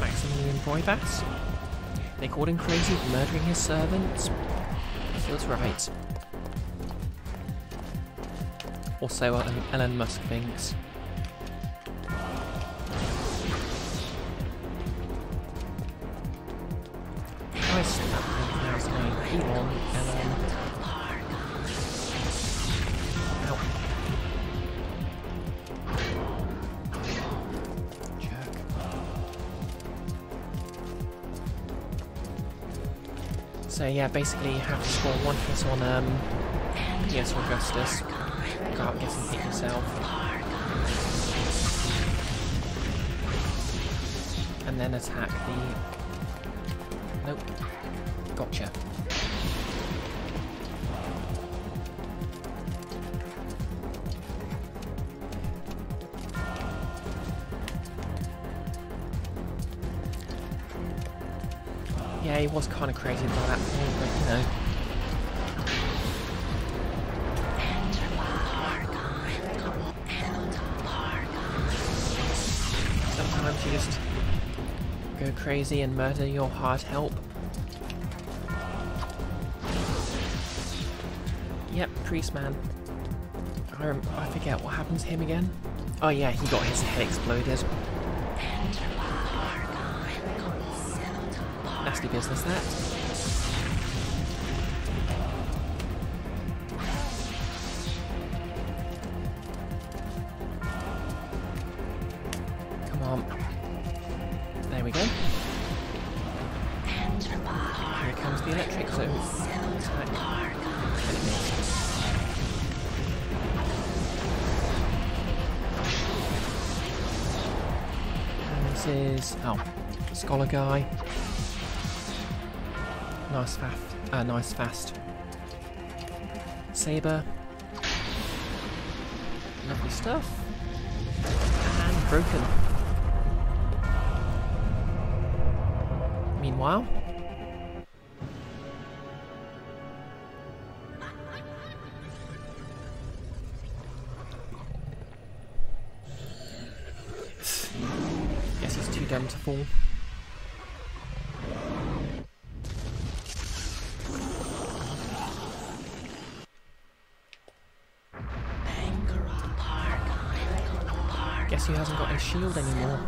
Maximilian Roivas. They called him crazy for murdering his servants. Feels right. Also, uh, Elon Musk thinks. Yeah, basically you have to score one hit on um, Pious Augustus. Go out and get some hit yourself. And then attack the... Nope. Gotcha. Yeah, he was kind of crazy crazy and murder your hard help. Yep, priest man. I, rem- I forget what happened to him again. Oh yeah, he got his head exploded. Nasty business that. Uh, nice fast. Saber. Lovely stuff. And broken. Guess he hasn't got his shield anymore.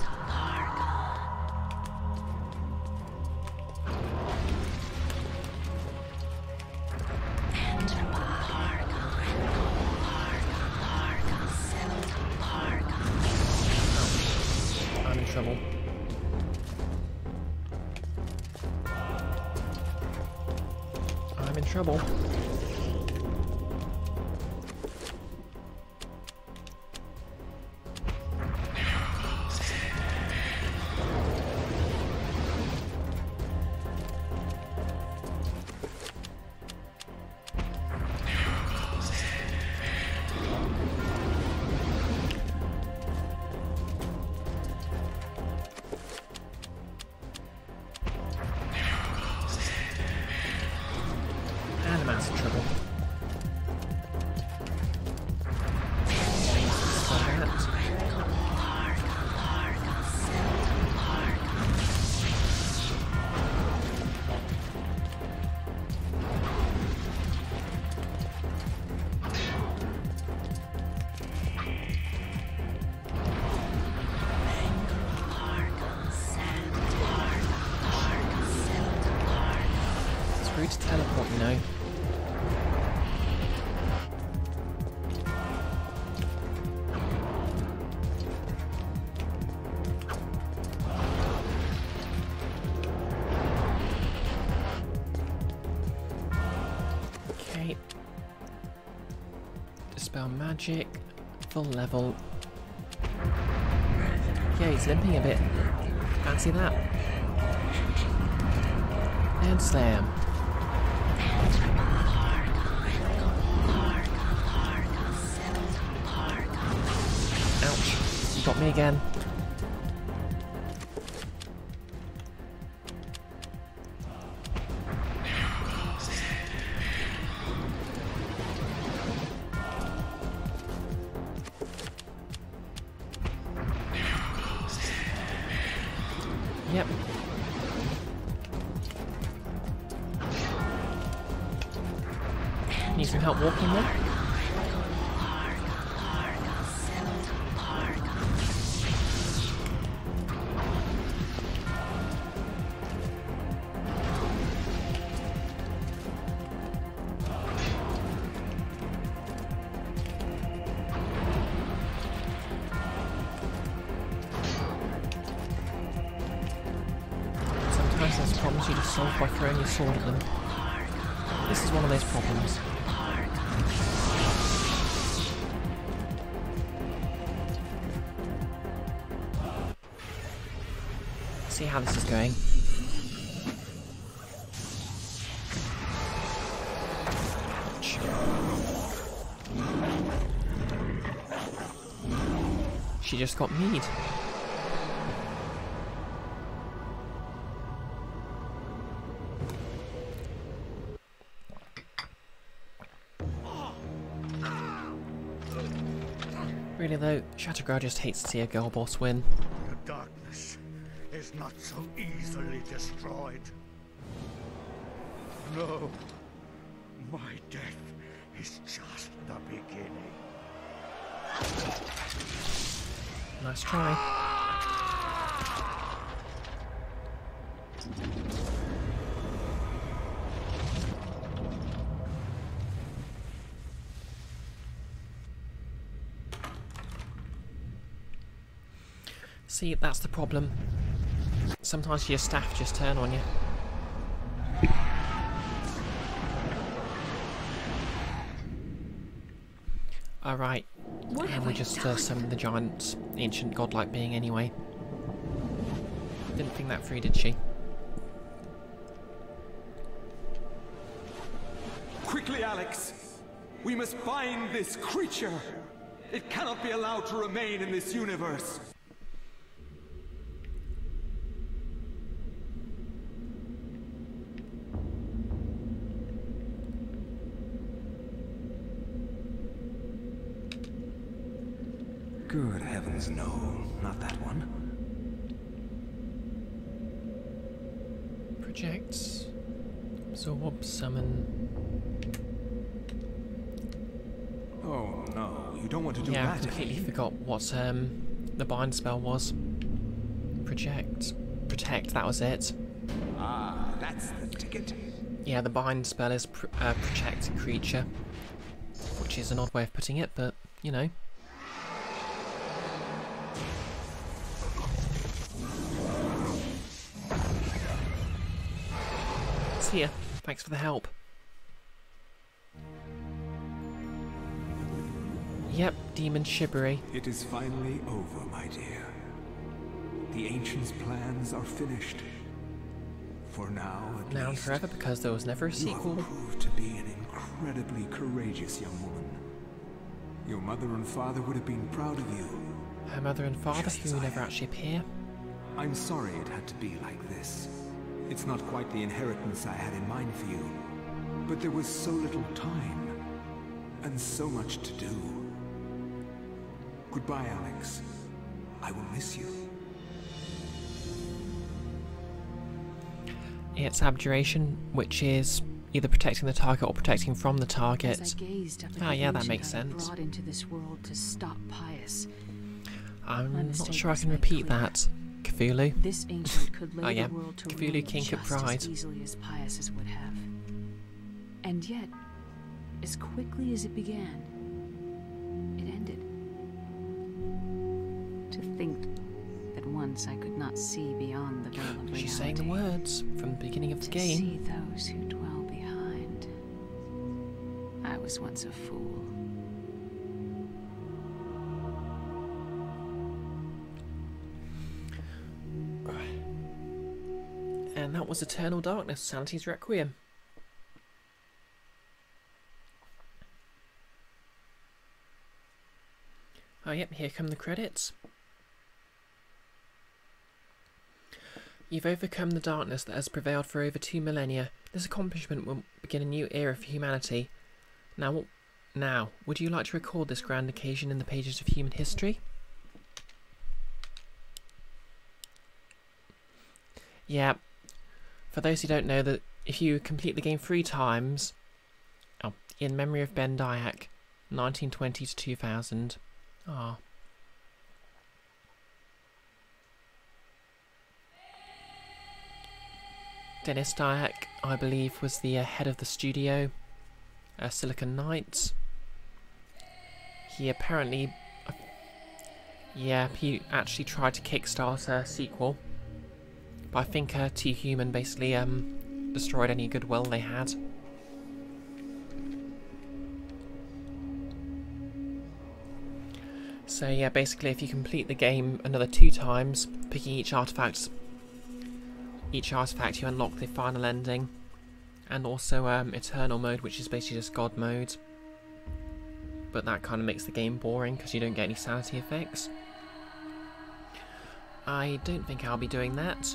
Full level. Yeah, he's limping a bit. Fancy that. And slam. Ouch. Got me again. She just got mead. Really though, Shattergirl just hates to see a girl boss win. Try. See, that's the problem. Sometimes your staff just turn on you. Alright, What and we I just uh, done? summoned the giant, ancient godlike being anyway. Didn't think that through, did she? Quickly, Alex! We must find this creature! It cannot be allowed to remain in this universe! Good heavens, no. Not that one. Projects. Absorb, summon. Oh no, you don't want to do yeah, I completely forgot what um, the bind spell was. Project. Protect, that was it. Ah, that's the ticket. Yeah, the bind spell is pr uh, protect a creature. Which is an odd way of putting it, but, you know. Ya. Thanks for the help. Yep, Demon Shibari. It is finally over, my dear. The Ancients' plans are finished. For now, at Now least, forever, because there was never a you sequel. have proved to be an incredibly courageous young woman. Your mother and father would have been proud of you. Her mother and father, Just as who I never am. actually appear. I'm sorry it had to be like this. It's not quite the inheritance I had in mind for you. But there was so little time. And so much to do. Goodbye, Alex. I will miss you. It's abjuration, which is either protecting the target or protecting from the target. I gazed the Ah, yeah, that makes sense. Into this world to stop Pious. I'm not sure I can repeat clear. that. Cthulhu. This ancient could lay Oh, yeah. the world to Cthulhu ruin King of just Pride. as easily as Pious's would have. And yet, as quickly as it began, To think that once I could not see beyond the veil of reality. She's saying the words from the beginning of the to game. see those who dwell behind. I was once a fool. And that was Eternal Darkness, Sanity's Requiem. Oh, yep, here come the credits. You've overcome the darkness that has prevailed for over two millennia. This accomplishment will begin a new era for humanity. Now, now, would you like to record this grand occasion in the pages of human history? Yeah, for those who don't know, that if you complete the game three times, oh, In memory of Ben Dyack, 1920 to 2000. Ah. Dennis Dyack, I believe, was the uh, head of the studio, uh, Silicon Knights. He apparently, uh, yeah, he actually tried to kickstart a sequel, but I think uh, T Human basically um, destroyed any goodwill they had. So yeah, basically if you complete the game another two times, picking each artifact, each artifact you unlock the final ending, and also um, Eternal mode, which is basically just God mode. But that kind of makes the game boring because you don't get any sanity effects. I don't think I'll be doing that,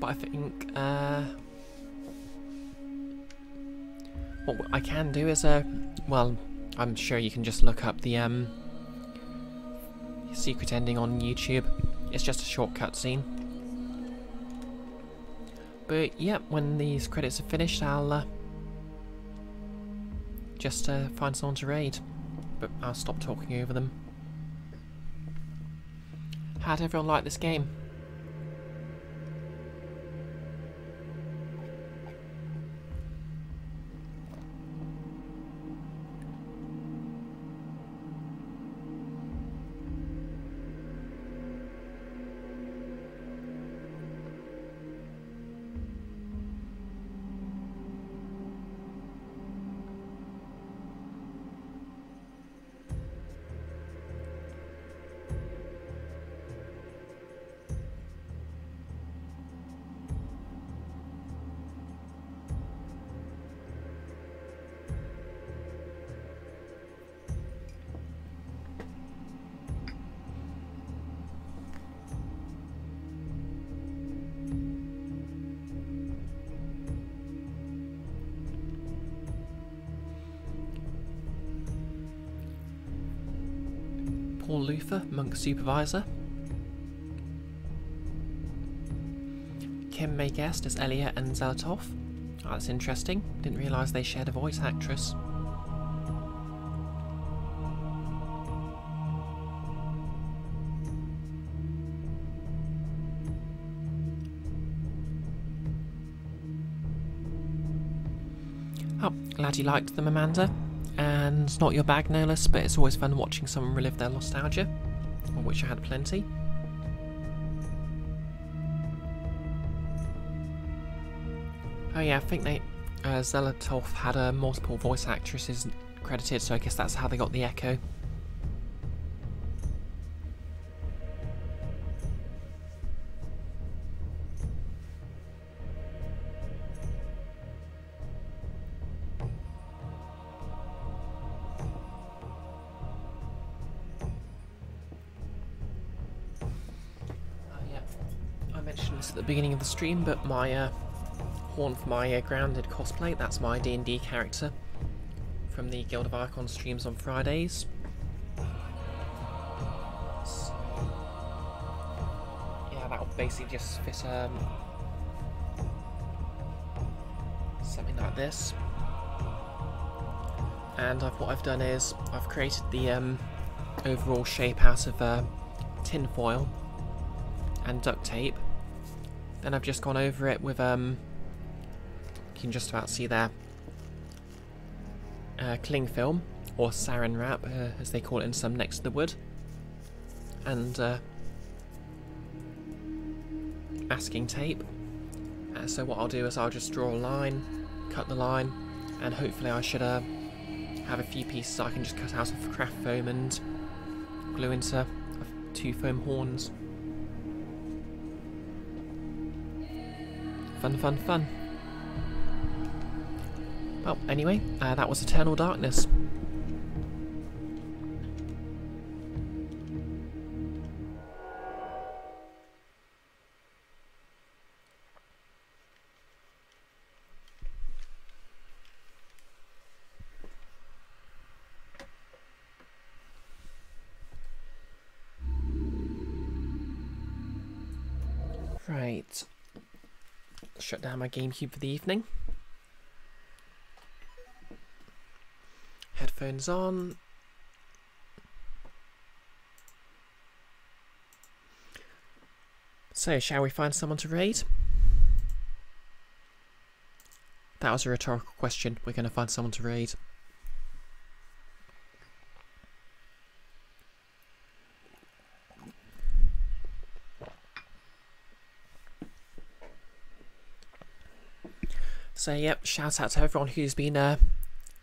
but I think uh, what I can do is, uh, well, I'm sure you can just look up the um, secret ending on YouTube. It's just a short cutscene. But yeah, when these credits are finished, I'll uh, just uh, find someone to raid. But I'll stop talking over them. How'd everyone like this game? Supervisor. Kim Mai Guest as Ellia and Xel'lotath. Oh, that's interesting. Didn't realise they shared a voice actress. Oh, glad you liked them, Amanda. And it's not your bag, no but it's always fun watching someone relive their nostalgia, which I had plenty. Oh yeah, I think they uh, Xel'lotath had uh, multiple voice actresses credited, so I guess that's how they got the echo. At the beginning of the stream, but my uh, horn for my uh, grounded cosplay, that's my D&D character from the Guild of Archon streams on Fridays. S- Yeah, that'll basically just fit um, something like this. And I've, what I've done is I've created the um, overall shape out of uh, tin foil and duct tape. Then I've just gone over it with um, you can just about see there. Uh, cling film, or saran wrap, uh, as they call it in some next to the wood. And uh, masking tape. Uh, so what I'll do is I'll just draw a line, cut the line, and hopefully I should uh, have a few pieces I can just cut out of craft foam and glue into two foam horns. Fun, fun, fun. Well, anyway, uh, that was Eternal Darkness. My GameCube for the evening. Headphones on. So, shall we find someone to raid? That was a rhetorical question. We're going to find someone to raid. So, yep, shout out to everyone who's been uh,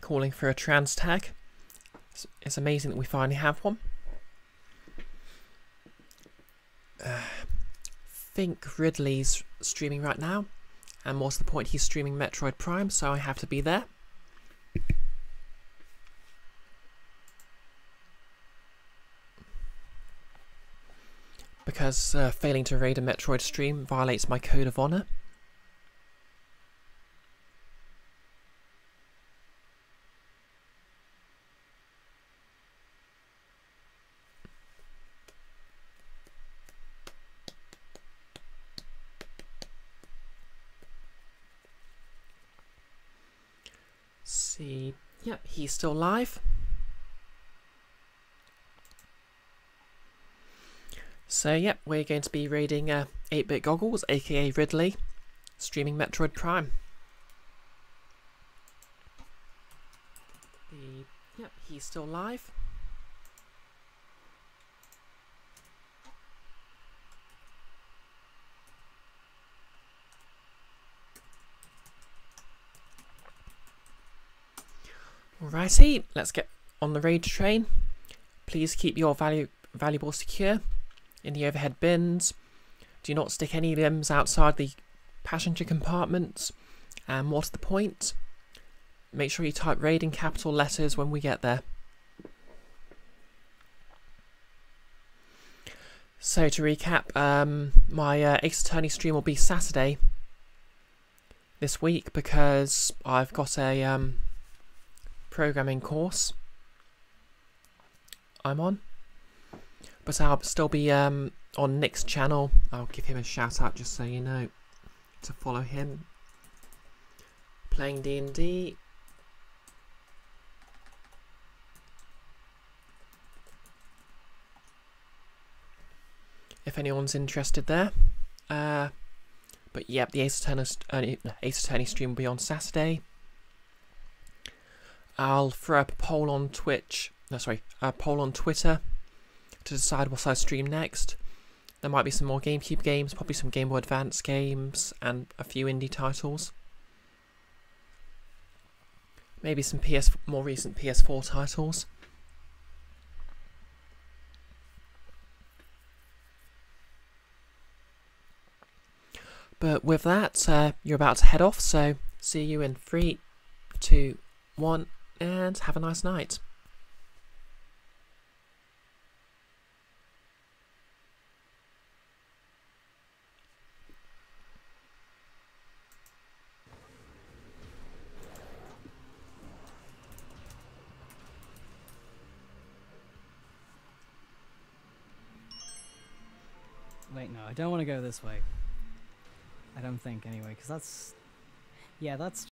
calling for a trans tag. It's, it's amazing that we finally have one. Uh, think Ridley's streaming right now, and what's the point? He's streaming Metroid Prime, so I have to be there. Because uh, failing to raid a Metroid stream violates my code of honor. see. Yep, he's still alive. So, yep, we're going to be raiding uh, 8-Bit Goggles, aka Ridley, streaming Metroid Prime. The, yep, he's still alive. Alrighty, let's get on the raid train. Please keep your valu valuables secure in the overhead bins. Do not stick any limbs outside the passenger compartments. And what's the point? Make sure you type raid in capital letters when we get there. So to recap, um, my uh, Ace Attorney stream will be Saturday this week because I've got a um, programming course I'm on. But I'll still be um, on Nick's channel. I'll give him a shout out just so you know to follow him. Playing D&D. If anyone's interested there. Uh, but yep, the Ace Attorney, uh, Ace Attorney stream will be on Saturday. I'll throw up a poll on Twitch, no sorry, a poll on Twitter to decide what I stream next. There might be some more GameCube games, probably some Game Boy Advance games, and a few indie titles. Maybe some PS more recent PS4 titles. But with that, uh, you're about to head off, so see you in three, two, one and have a nice night. Wait, no, I don't want to go this way. I don't think, anyway, because that's... Yeah, that's